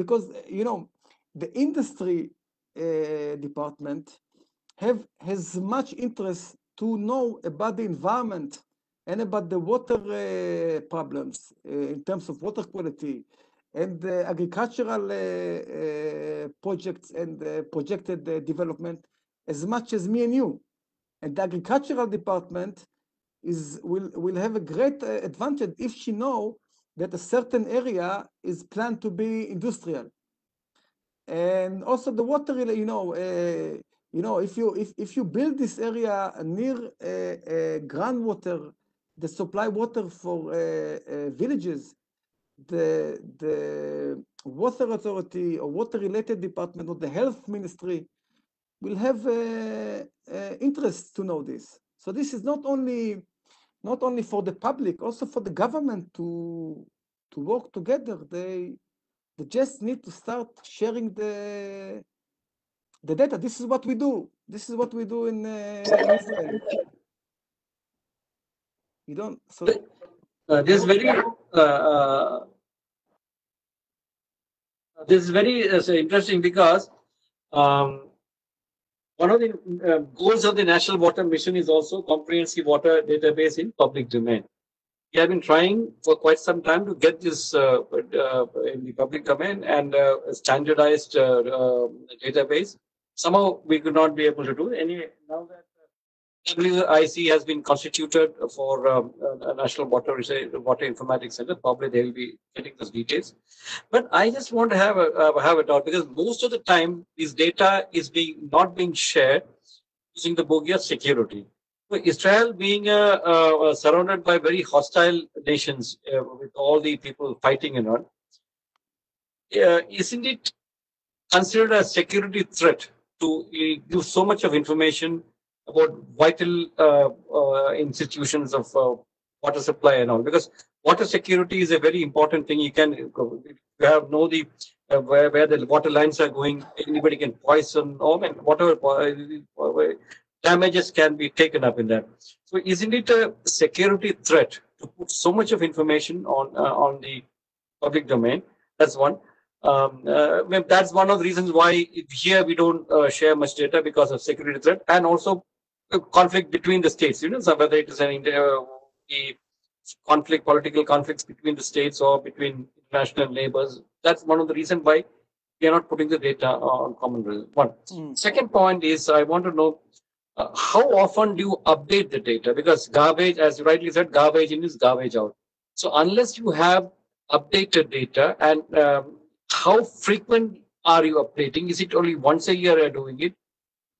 because you know the industry uh, department have has much interest to know about the environment and about the water uh, problems in terms of water quality and the agricultural projects and projected development as much as me and you. And the agricultural department is will will have a great uh, advantage if she know that a certain area is planned to be industrial and also the water you know uh, you know if you if, if you build this area near uh, uh, groundwater the supply water for uh, uh, villages the the water authority or water related department or the health ministry will have uh, interest to know this so this is not only not only for the public, also for the government to to work together. They they just need to start sharing the the data. This is what we do. This is what we do in, uh, in Israel. You don't. So uh, this is very. Uh, uh this is very uh, interesting because um, one of the goals of the National Water Mission is also comprehensive water database in public domain. we have been trying for quite some time to get this uh, uh, in the public domain and uh, standardized uh, database. Somehow we could not be able to do it. Anyway, now that WIC has been constituted for um, a National Water Water Informatics Center. Probably they will be getting those details. But I just want to have a uh, have a doubt because most of the time this data is being not being shared using the bogus security. So Israel being uh, uh, surrounded by very hostile nations uh, with all the people fighting and all, uh, isn't it considered a security threat to uh, give so much of information about vital uh, uh, institutions of uh, water supply and all. Because water security is a very important thing. You can you have know the uh, where, where the water lines are going. Anybody can poison or mean, whatever damages can be taken up in that. So isn't it a security threat to put so much of information on uh, on the public domain? That's one. Um, uh, that's one of the reasons why here we don't share much data because of security threat. And also conflict between the states. You know, so whether it is an uh, the conflict, political conflicts between the states or between international neighbors. That's one of the reasons why we are not putting the data on common. One Mm. second point is I want to know uh, how often do you update the data because garbage, as you rightly said, garbage in is garbage out. So unless you have updated data and um, how frequent are you updating? Is it only once a year you're doing it,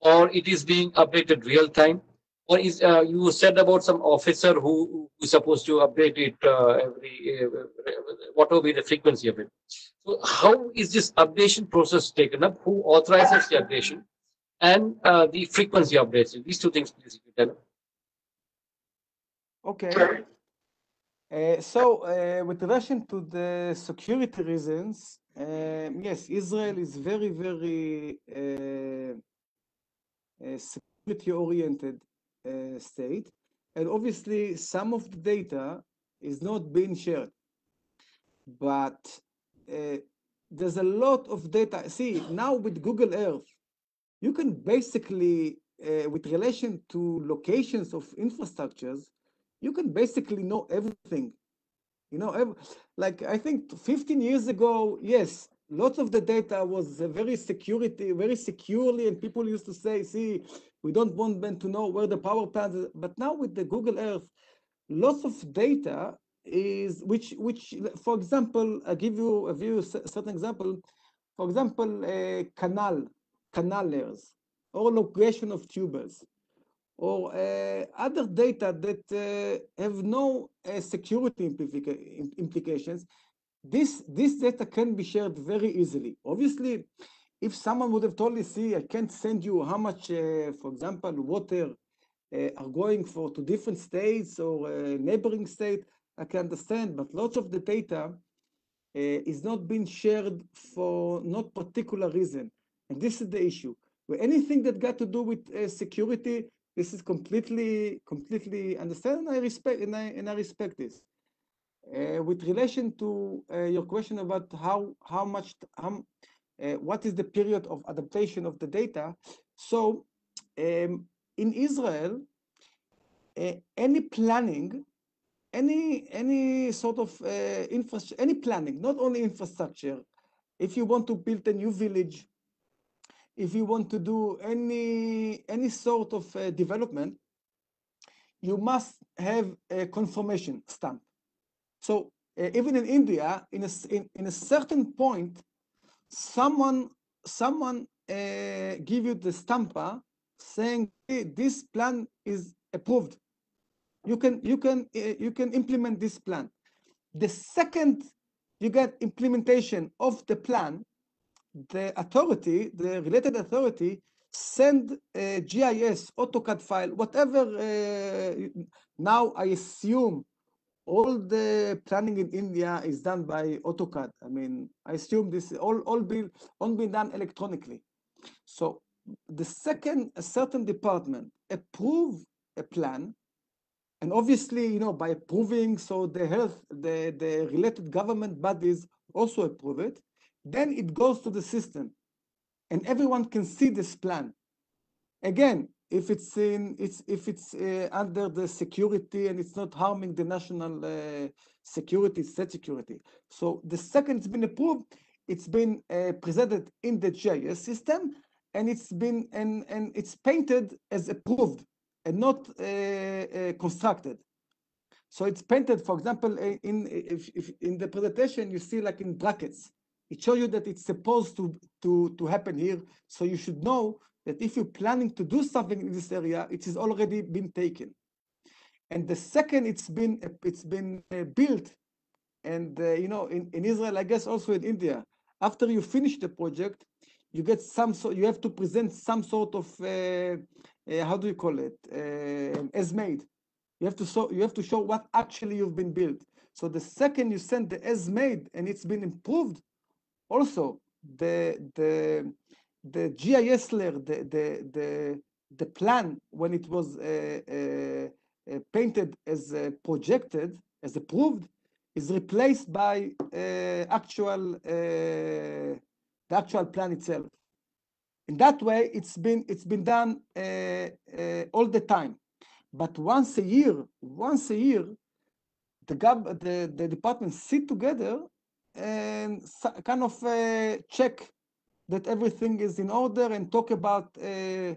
or it is being updated real time, or is uh, you said about some officer who, who is supposed to update it uh, every uh, what will be the frequency of it? So how is this updation process taken up? Who authorizes the updation, and uh, the frequency of updates? These two things, please. if you tell. Okay. Uh, so, uh, with relation to the security reasons, um, yes, Israel is very, very security-oriented uh, state, and obviously some of the data is not being shared. But uh, there's a lot of data. See, now with Google Earth, you can basically, uh, with relation to locations of infrastructures, you can basically know everything. You know, like I think 15 years ago, yes, lots of the data was very security, very securely, and people used to say, "See, we don't want them to know where the power plants." Is. But now with the Google Earth, lots of data is which which, for example, I give you a view certain example. For example, canal canal layers or location of tubewells or uh, other data that uh, have no uh, security implica- implications, this, this data can be shared very easily. Obviously, if someone would have told me, see, I can't send you how much, uh, for example, water uh, are going for to different states or uh, neighboring state, I can understand, but lots of the data uh, is not being shared for not particular reason. And this is the issue. Where anything that got to do with uh, security, this is completely, completely understand, and I respect, and I, and I respect this. Uh, with relation to uh, your question about how, how much, uh, what is the period of adaptation of the data? So, um, in Israel, uh, any planning, any any sort of uh, infrastructure, any planning, not only infrastructure. If you want to build a new village, if you want to do any any sort of uh, development, you must have a confirmation stamp. So uh, even in India, in a in, in a certain point, someone someone uh, give you the stampa saying "Hey, this plan is approved. You can you can uh, you can implement this plan. The second you get implementation of the plan, the authority, the related authority, send a GIS, AutoCAD file, whatever. Now I assume all the planning in India is done by AutoCAD. I mean, I assume this all all be all be done electronically. So the second a certain department approve a plan, and obviously, you know, by approving, so the health, the, the related government bodies also approve it, then it goes to the system and everyone can see this plan. Again, if it's in it's if it's uh, under the security and it's not harming the national uh, security state security. So the second it's been approved it's been uh, presented in the gis system and it's been and and it's painted as approved and not uh, uh, constructed. So it's painted for example in if, if in the presentation you see like in brackets it shows you that it's supposed to to to happen here. So you should know that if you're planning to do something in this area, it has already been taken. And the second it's been it's been uh, built, and uh, you know in, in Israel, I guess also in India, after you finish the project, you get some so you have to present some sort of uh, uh, how do you call it uh, as made. You have to show you have to show what actually you've been built. So the second you send the as made and it's been improved, also the the the GIS layer, the, the, the, the plan when it was uh, uh, uh, painted as uh, projected, as approved, is replaced by uh, actual, uh, the actual plan itself. In that way, it's been, it's been done all the time. But once a year, once a year, the, gov the, the departments sit together and kind of check that everything is in order and talk about uh,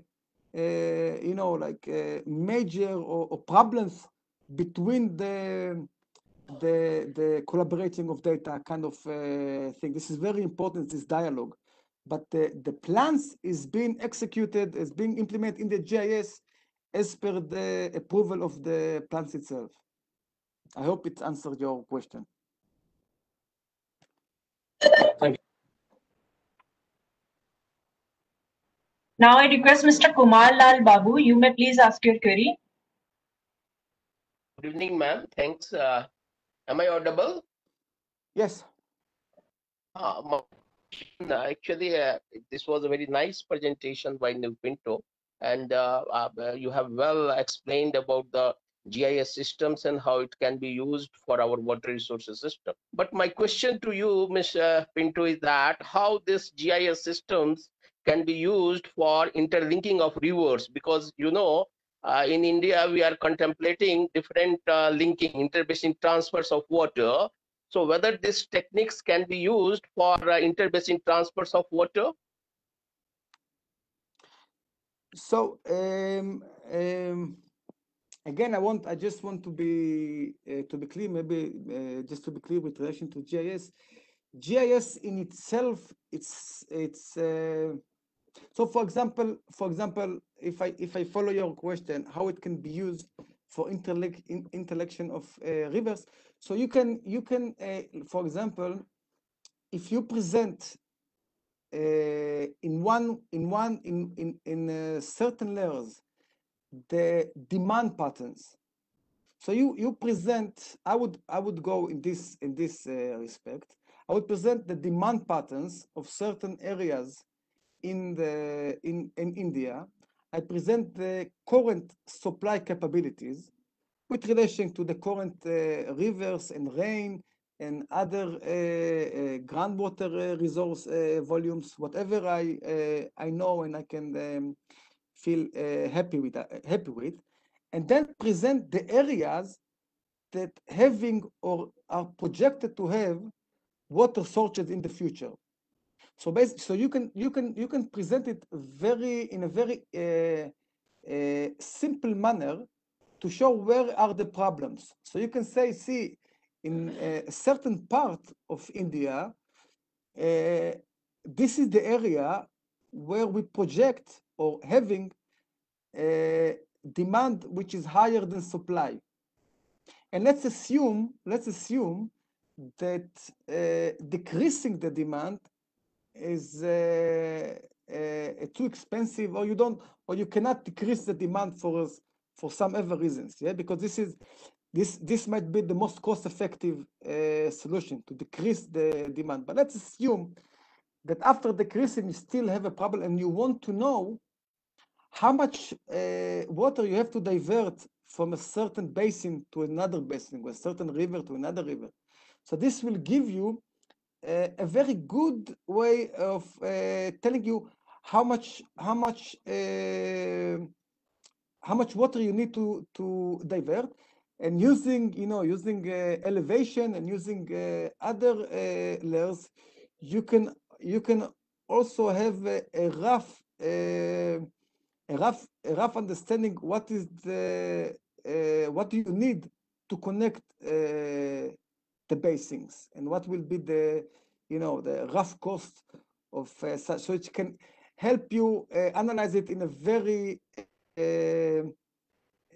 uh, you know like uh, major or, or, problems between the the the collaborating of data kind of thing this is very important this dialogue but the, the plans is being executed is being implemented in the GIS as per the approval of the plans itself. I hope it answered your question. Thank you. Now I request Mr. Kumar Lal Babu, you may please ask your query. Good evening, ma'am. Thanks. Uh, am I audible? Yes. Uh, actually, uh, this was a very nice presentation by Neil Pinto, and uh, uh, you have well explained about the GIS systems and how it can be used for our water resources system. But my question to you, Ms. Uh, Pinto, is that how this GIS systems can be used for interlinking of rivers because you know uh, in India we are contemplating different uh, linking interbasin transfers of water. So whether these techniques can be used for uh, interbasin transfers of water? So um, um, again, I want I just want to be uh, to be clear, maybe uh, just to be clear with relation to GIS. GIS in itself, it's it's uh, so for example, for example, if I if I follow your question, how it can be used for intellect in, intellection of uh, rivers. So you can you can uh, for example, if you present uh, in one in one in in in uh, certain layers the demand patterns. So you you present. I would I would go in this in this uh, respect. I would present the demand patterns of certain areas in the in, in India, I present the current supply capabilities with relation to the current uh, rivers and rain and other uh, uh, groundwater uh, resource uh, volumes, whatever I uh, I know and I can um, feel happy with happy with, and then present the areas that having or are projected to have water sources in the future. So basically, so you can you can you can present it very in a very uh, uh, simple manner to show where are the problems. So you can say, see, in a certain part of India, uh, this is the area where we project or having demand which is higher than supply. And let's assume, let's assume that uh, decreasing the demand is uh, uh, too expensive or you don't or you cannot decrease the demand for for some other reasons yeah because this is this this might be the most cost effective uh, solution to decrease the demand but let's assume that after decreasing you still have a problem and you want to know how much uh, water you have to divert from a certain basin to another basin, or a certain river to another river. So this will give you a very good way of uh, telling you how much how much uh, how much water you need to to divert, and using you know using uh, elevation and using uh, other uh, layers, you can you can also have a, a rough uh, a rough a rough understanding what is the uh, what do you need to connect uh, the basins and what will be the you know the rough cost of uh, such so it can help you uh, analyze it in a very uh,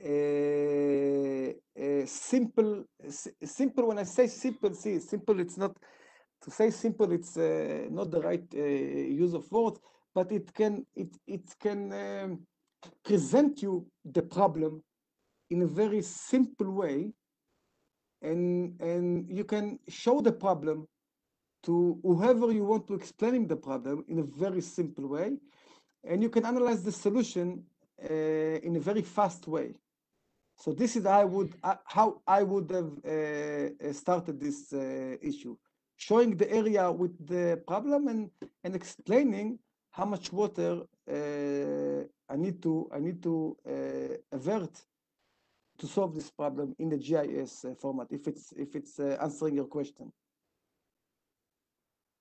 uh, uh, simple simple when i say simple see simple it's not to say simple it's uh, not the right use of words but it can it it can um, present you the problem in a very simple way and and you can show the problem to whoever you want to explain the problem in a very simple way and you can analyze the solution uh, in a very fast way. So this is i would uh, how i would have uh, started this uh, issue. Showing the area with the problem and and explaining how much water uh, i need to i need to uh, avert to solve this problem in the gis uh, format if it's if it's uh, answering your question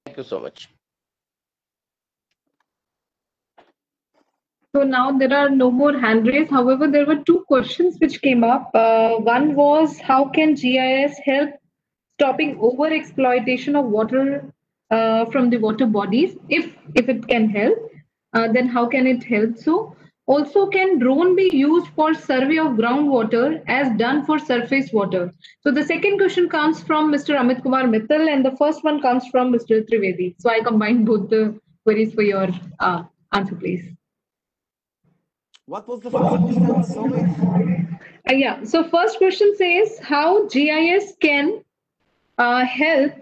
Thank you so much. So now there are no more hand raised. However, there were two questions which came up. Uh, one was how can GIS help stopping over exploitation of water uh, from the water bodies? If if it can help, uh, then how can it help? So also can drone be used for survey of groundwater as done for surface water? So the second question comes from Mr. Amit Kumar Mittal and the first one comes from Mr. Trivedi. So I combined both the queries for your uh, answer, please. what was the first question Uh, yeah. So first question says how GIS can uh, help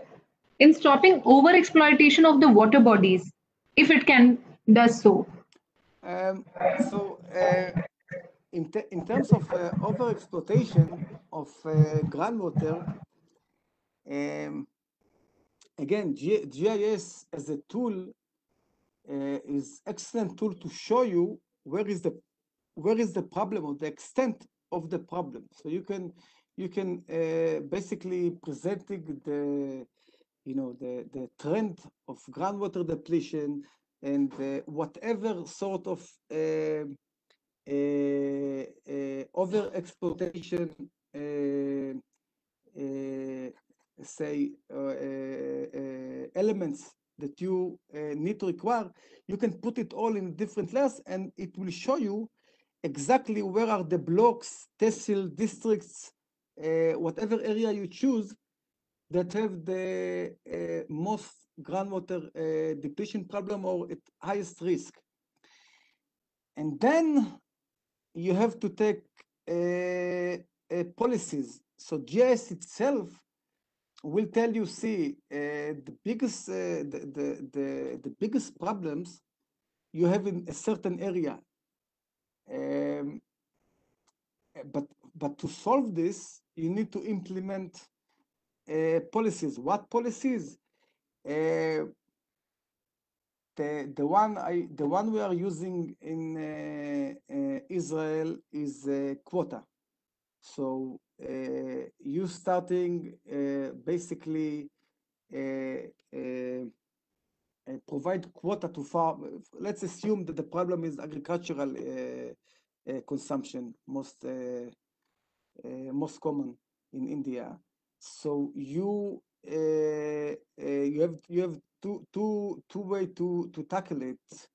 in stopping over exploitation of the water bodies, if it can does so. Um, so, uh, in, te- in terms of uh, overexploitation of uh, groundwater, um, again, G- GIS as a tool uh, is excellent tool to show you where is the where is the problem or the extent of the problem. So you can you can uh, basically presenting the you know the the trend of groundwater depletion and uh, whatever sort of uh, uh, uh, over exploitation uh, say elements that you need to require you can put it all in different layers and it will show you exactly where are the blocks tehsil districts uh, whatever area you choose that have the uh, most groundwater uh, depletion problem or at highest risk. And then you have to take uh, uh, policies. So GIS itself will tell you, see, uh, the biggest uh, the, the, the, the biggest problems you have in a certain area. Um, but but to solve this, you need to implement uh, policies. What policies? Uh, the the one I the one we are using in uh, uh, Israel is quota. So uh, you starting uh, basically provide quota to farm. Let's assume that the problem is agricultural consumption, most most common in India. So you you have you have two two two way to to tackle it.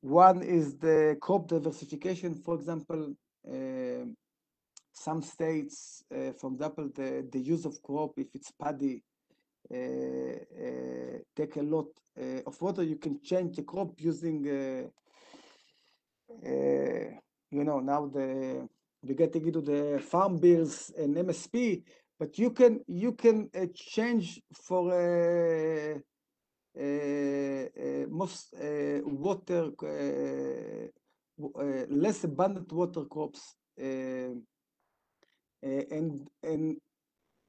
One is the crop diversification, for example. Uh, some states, uh, for example, the, the use of crop, if it's paddy, uh, uh, take a lot uh, of water. You can change the crop using, uh, uh, you know, now the we're getting into the farm bills and MSP, but you can you can uh, change for uh, uh, uh, most uh, water, uh, less abundant water crops, and and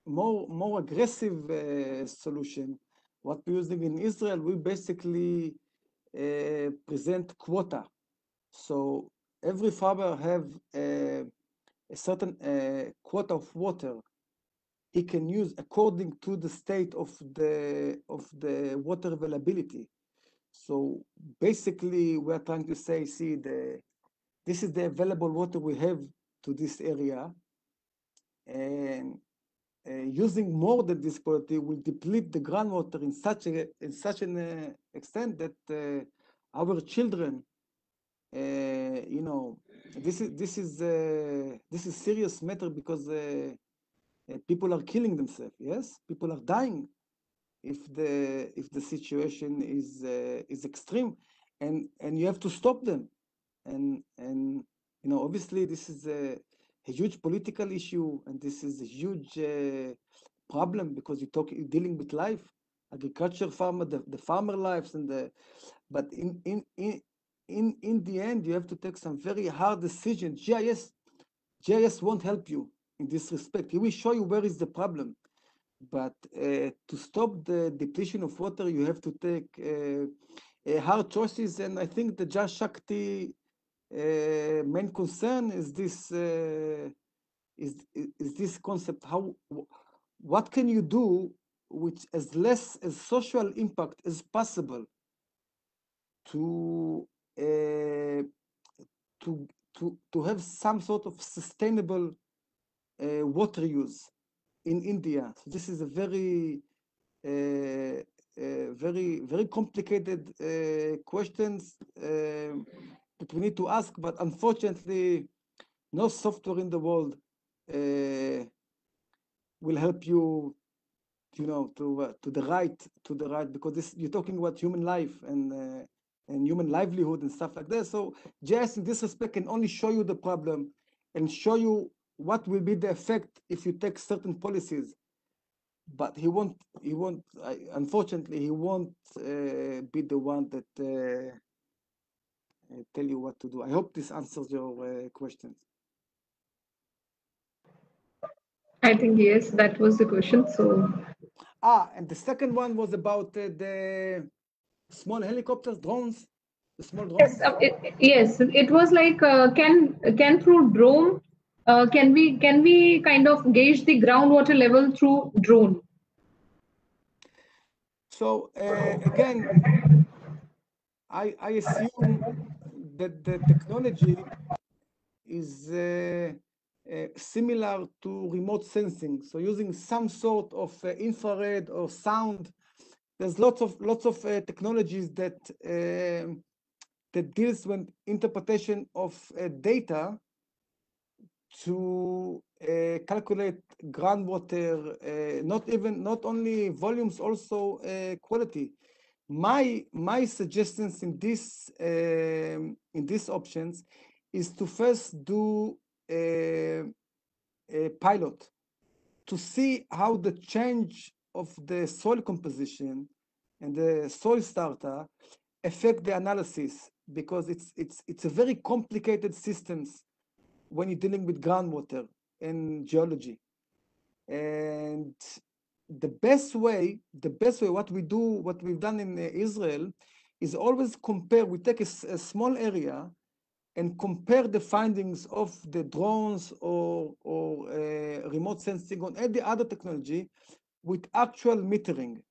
more more aggressive solution. What we're using in Israel, we basically present quota. So every farmer have a, a certain quota of water he can use according to the state of the of the water availability. So basically, we're trying to say, see, the this is the available water we have to this area, and uh, using more than this quality will deplete the groundwater in such a in such an uh, extent that uh, our children, uh, you know, this is this is uh, this is serious matter because uh, people are killing themselves. Yes, people are dying if the if the situation is uh, is extreme, and and you have to stop them, and and you know obviously this is a, a huge political issue, and this is a huge uh, problem because you talk you're dealing with life, agriculture farmer, the, the farmer lives, and the but in in in in in the end you have to take some very hard decisions. GIS GIS won't help you in this respect. He will show you where is the problem. But uh, to stop the depletion of water, you have to take uh, uh, hard choices. And I think the Jal Shakti uh, main concern is this uh, is, is this concept. How what can you do with as less as social impact as possible to to to to have some sort of sustainable water use in India. So this is a very, uh, uh, very, very complicated uh, questions um, that we need to ask. But unfortunately, no software in the world uh, will help you, you know, to uh, to the right, to the right, because this you're talking about human life and. Uh, and human livelihood and stuff like that. So GIS in this respect can only show you the problem and show you what will be the effect if you take certain policies? But he won't he won't uh, unfortunately he won't uh, be the one that uh, tell you what to do. I hope this answers your questions i think yes that was the question so. Ah and the second one was about the small helicopters drones the small drones. Yes, uh, it, yes it was like uh, can can through drone uh, can we can we kind of gauge the groundwater level through drone? So uh, again, I, I assume that the technology is uh, uh similar to remote sensing. So using some sort of uh, infrared or sound, there's lots of lots of technologies that that deals with interpretation of data to uh, calculate groundwater, uh, not even not only volumes, also uh, quality. My my suggestions in this um, in these options is to first do a, a pilot to see how the change of the soil composition and the soil strata affect the analysis because it's it's it's a very complicated systems when you're dealing with groundwater in geology. And the best way, the best way, what we do, what we've done in uh, Israel, is always compare. We take a, a, small area and compare the findings of the drones or, or uh, remote sensing on any other technology with actual metering,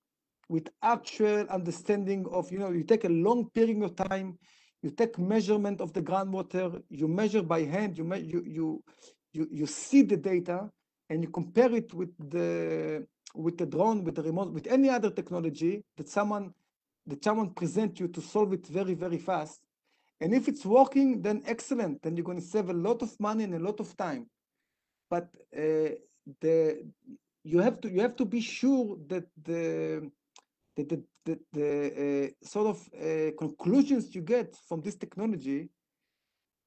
with actual understanding of, you know, you take a long period of time, you take measurement of the groundwater, you measure by hand, you, you, you, you, you see the data, and you compare it with the with the drone, with the remote, with any other technology that someone that someone present you to solve it very, very fast. And if it's working, then excellent. Then you're going to save a lot of money and a lot of time. But uh, the you have to you have to be sure that the that the the, the uh, sort of uh, conclusions you get from this technology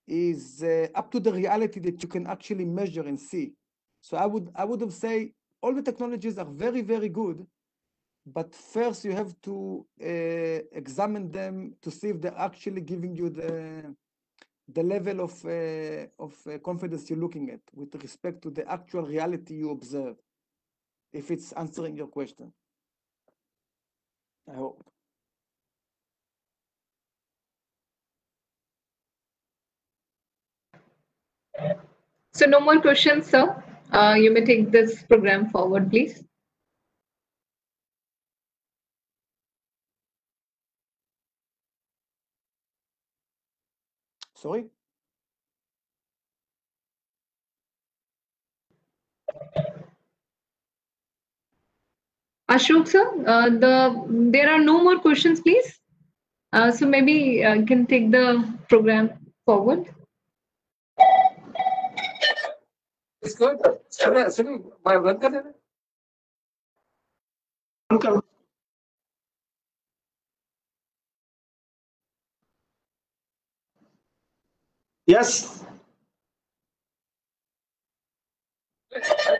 is uh, up to the reality that you can actually measure and see. So I would I would have say all the technologies are very very good, but first you have to uh, examine them to see if they're actually giving you the the level of uh, of uh, confidence you're looking at with respect to the actual reality you observe. If it's answering your question. I hope. So no more questions, sir. Uh, you may take this program forward, please. Sorry? Ashok sir, uh, the there are no more questions, please. Uh, so maybe uh, I can take the program forward. It's good. my Yes.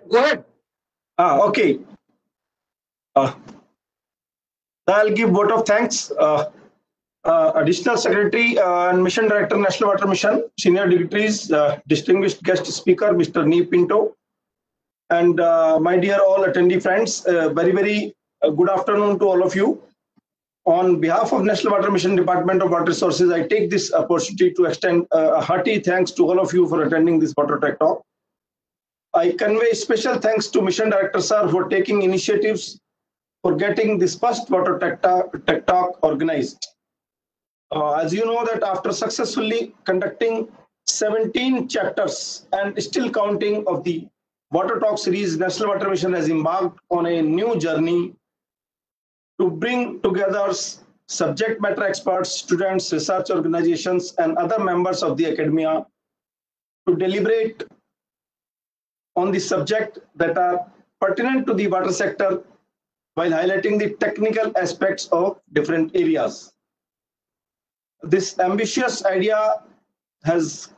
Go ahead. Ah, okay. Uh, I'll give vote of thanks. Uh, uh, Additional Secretary uh, and Mission Director, National Water Mission, senior dignitaries, uh, distinguished guest speaker, Mr. Nee Pinto. And uh, my dear all attendee friends, very, very good afternoon to all of you. On behalf of National Water Mission Department of Water Resources, I take this opportunity to extend a hearty thanks to all of you for attending this Water Tech Talk. I convey special thanks to Mission Director Sir for taking initiatives for getting this first Water Tech Talk, Tech Talk organized. Uh, as you know that after successfully conducting 17 chapters and still counting of the Water Talk series, National Water Mission has embarked on a new journey to bring together subject matter experts, students, research organizations, and other members of the academia to deliberate on the subject that are pertinent to the water sector while highlighting the technical aspects of different areas. This ambitious idea has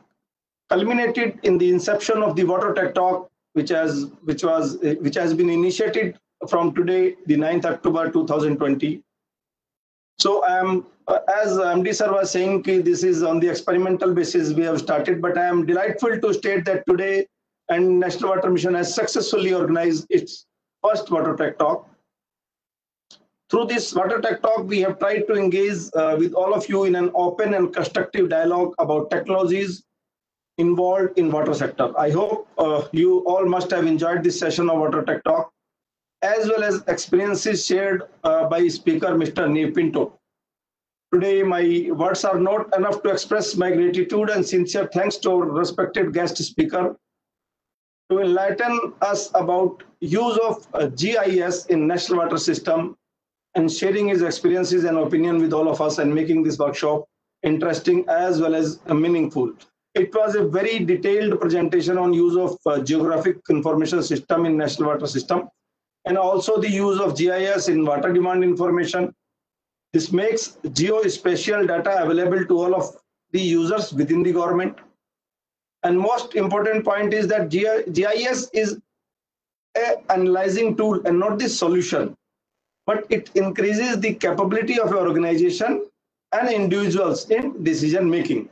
culminated in the inception of the Water Tech Talk, which has which was which has been initiated from today, the 9th October 2020. So I am, uh, as MD sir was saying, this is on the experimental basis we have started, but I am delightful to state that today and National Water Mission has successfully organized its first Water Tech Talk. Through this Water Tech Talk, we have tried to engage uh, with all of you in an open and constructive dialogue about technologies involved in water sector. I hope uh, you all must have enjoyed this session of Water Tech Talk, as well as experiences shared uh, by speaker Mr. Nee Pinto. Today, my words are not enough to express my gratitude and sincere thanks to our respected guest speaker to enlighten us about use of uh, GIS in national water system and sharing his experiences and opinion with all of us and making this workshop interesting as well as meaningful. It was a very detailed presentation on use of uh, geographic information system in national water system and also the use of GIS in water demand information. This makes geospatial data available to all of the users within the government. And most important point is that GIS is a analyzing tool and not the solution, but it increases the capability of your organization and individuals in decision making.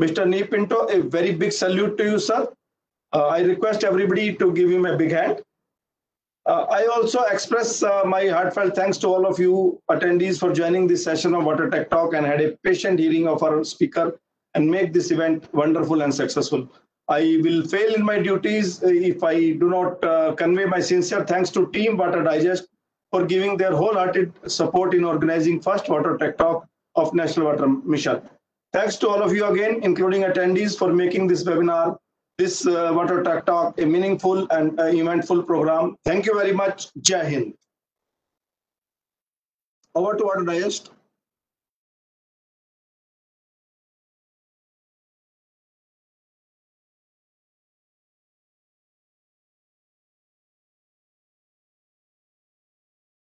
Mr. Nee Pinto, a very big salute to you, sir. Uh, I request everybody to give him a big hand. Uh, I also express uh, my heartfelt thanks to all of you attendees for joining this session of Water Tech Talk and had a patient hearing of our speaker and make this event wonderful and successful. I will fail in my duties if I do not uh, convey my sincere thanks to Team Water Digest for giving their wholehearted support in organizing first Water Tech Talk of National Water Mission. Thanks to all of you again, including attendees for making this webinar, this uh, Water Tech Talk a meaningful and uh, eventful program. Thank you very much. Jai Hind. Over to Water Digest.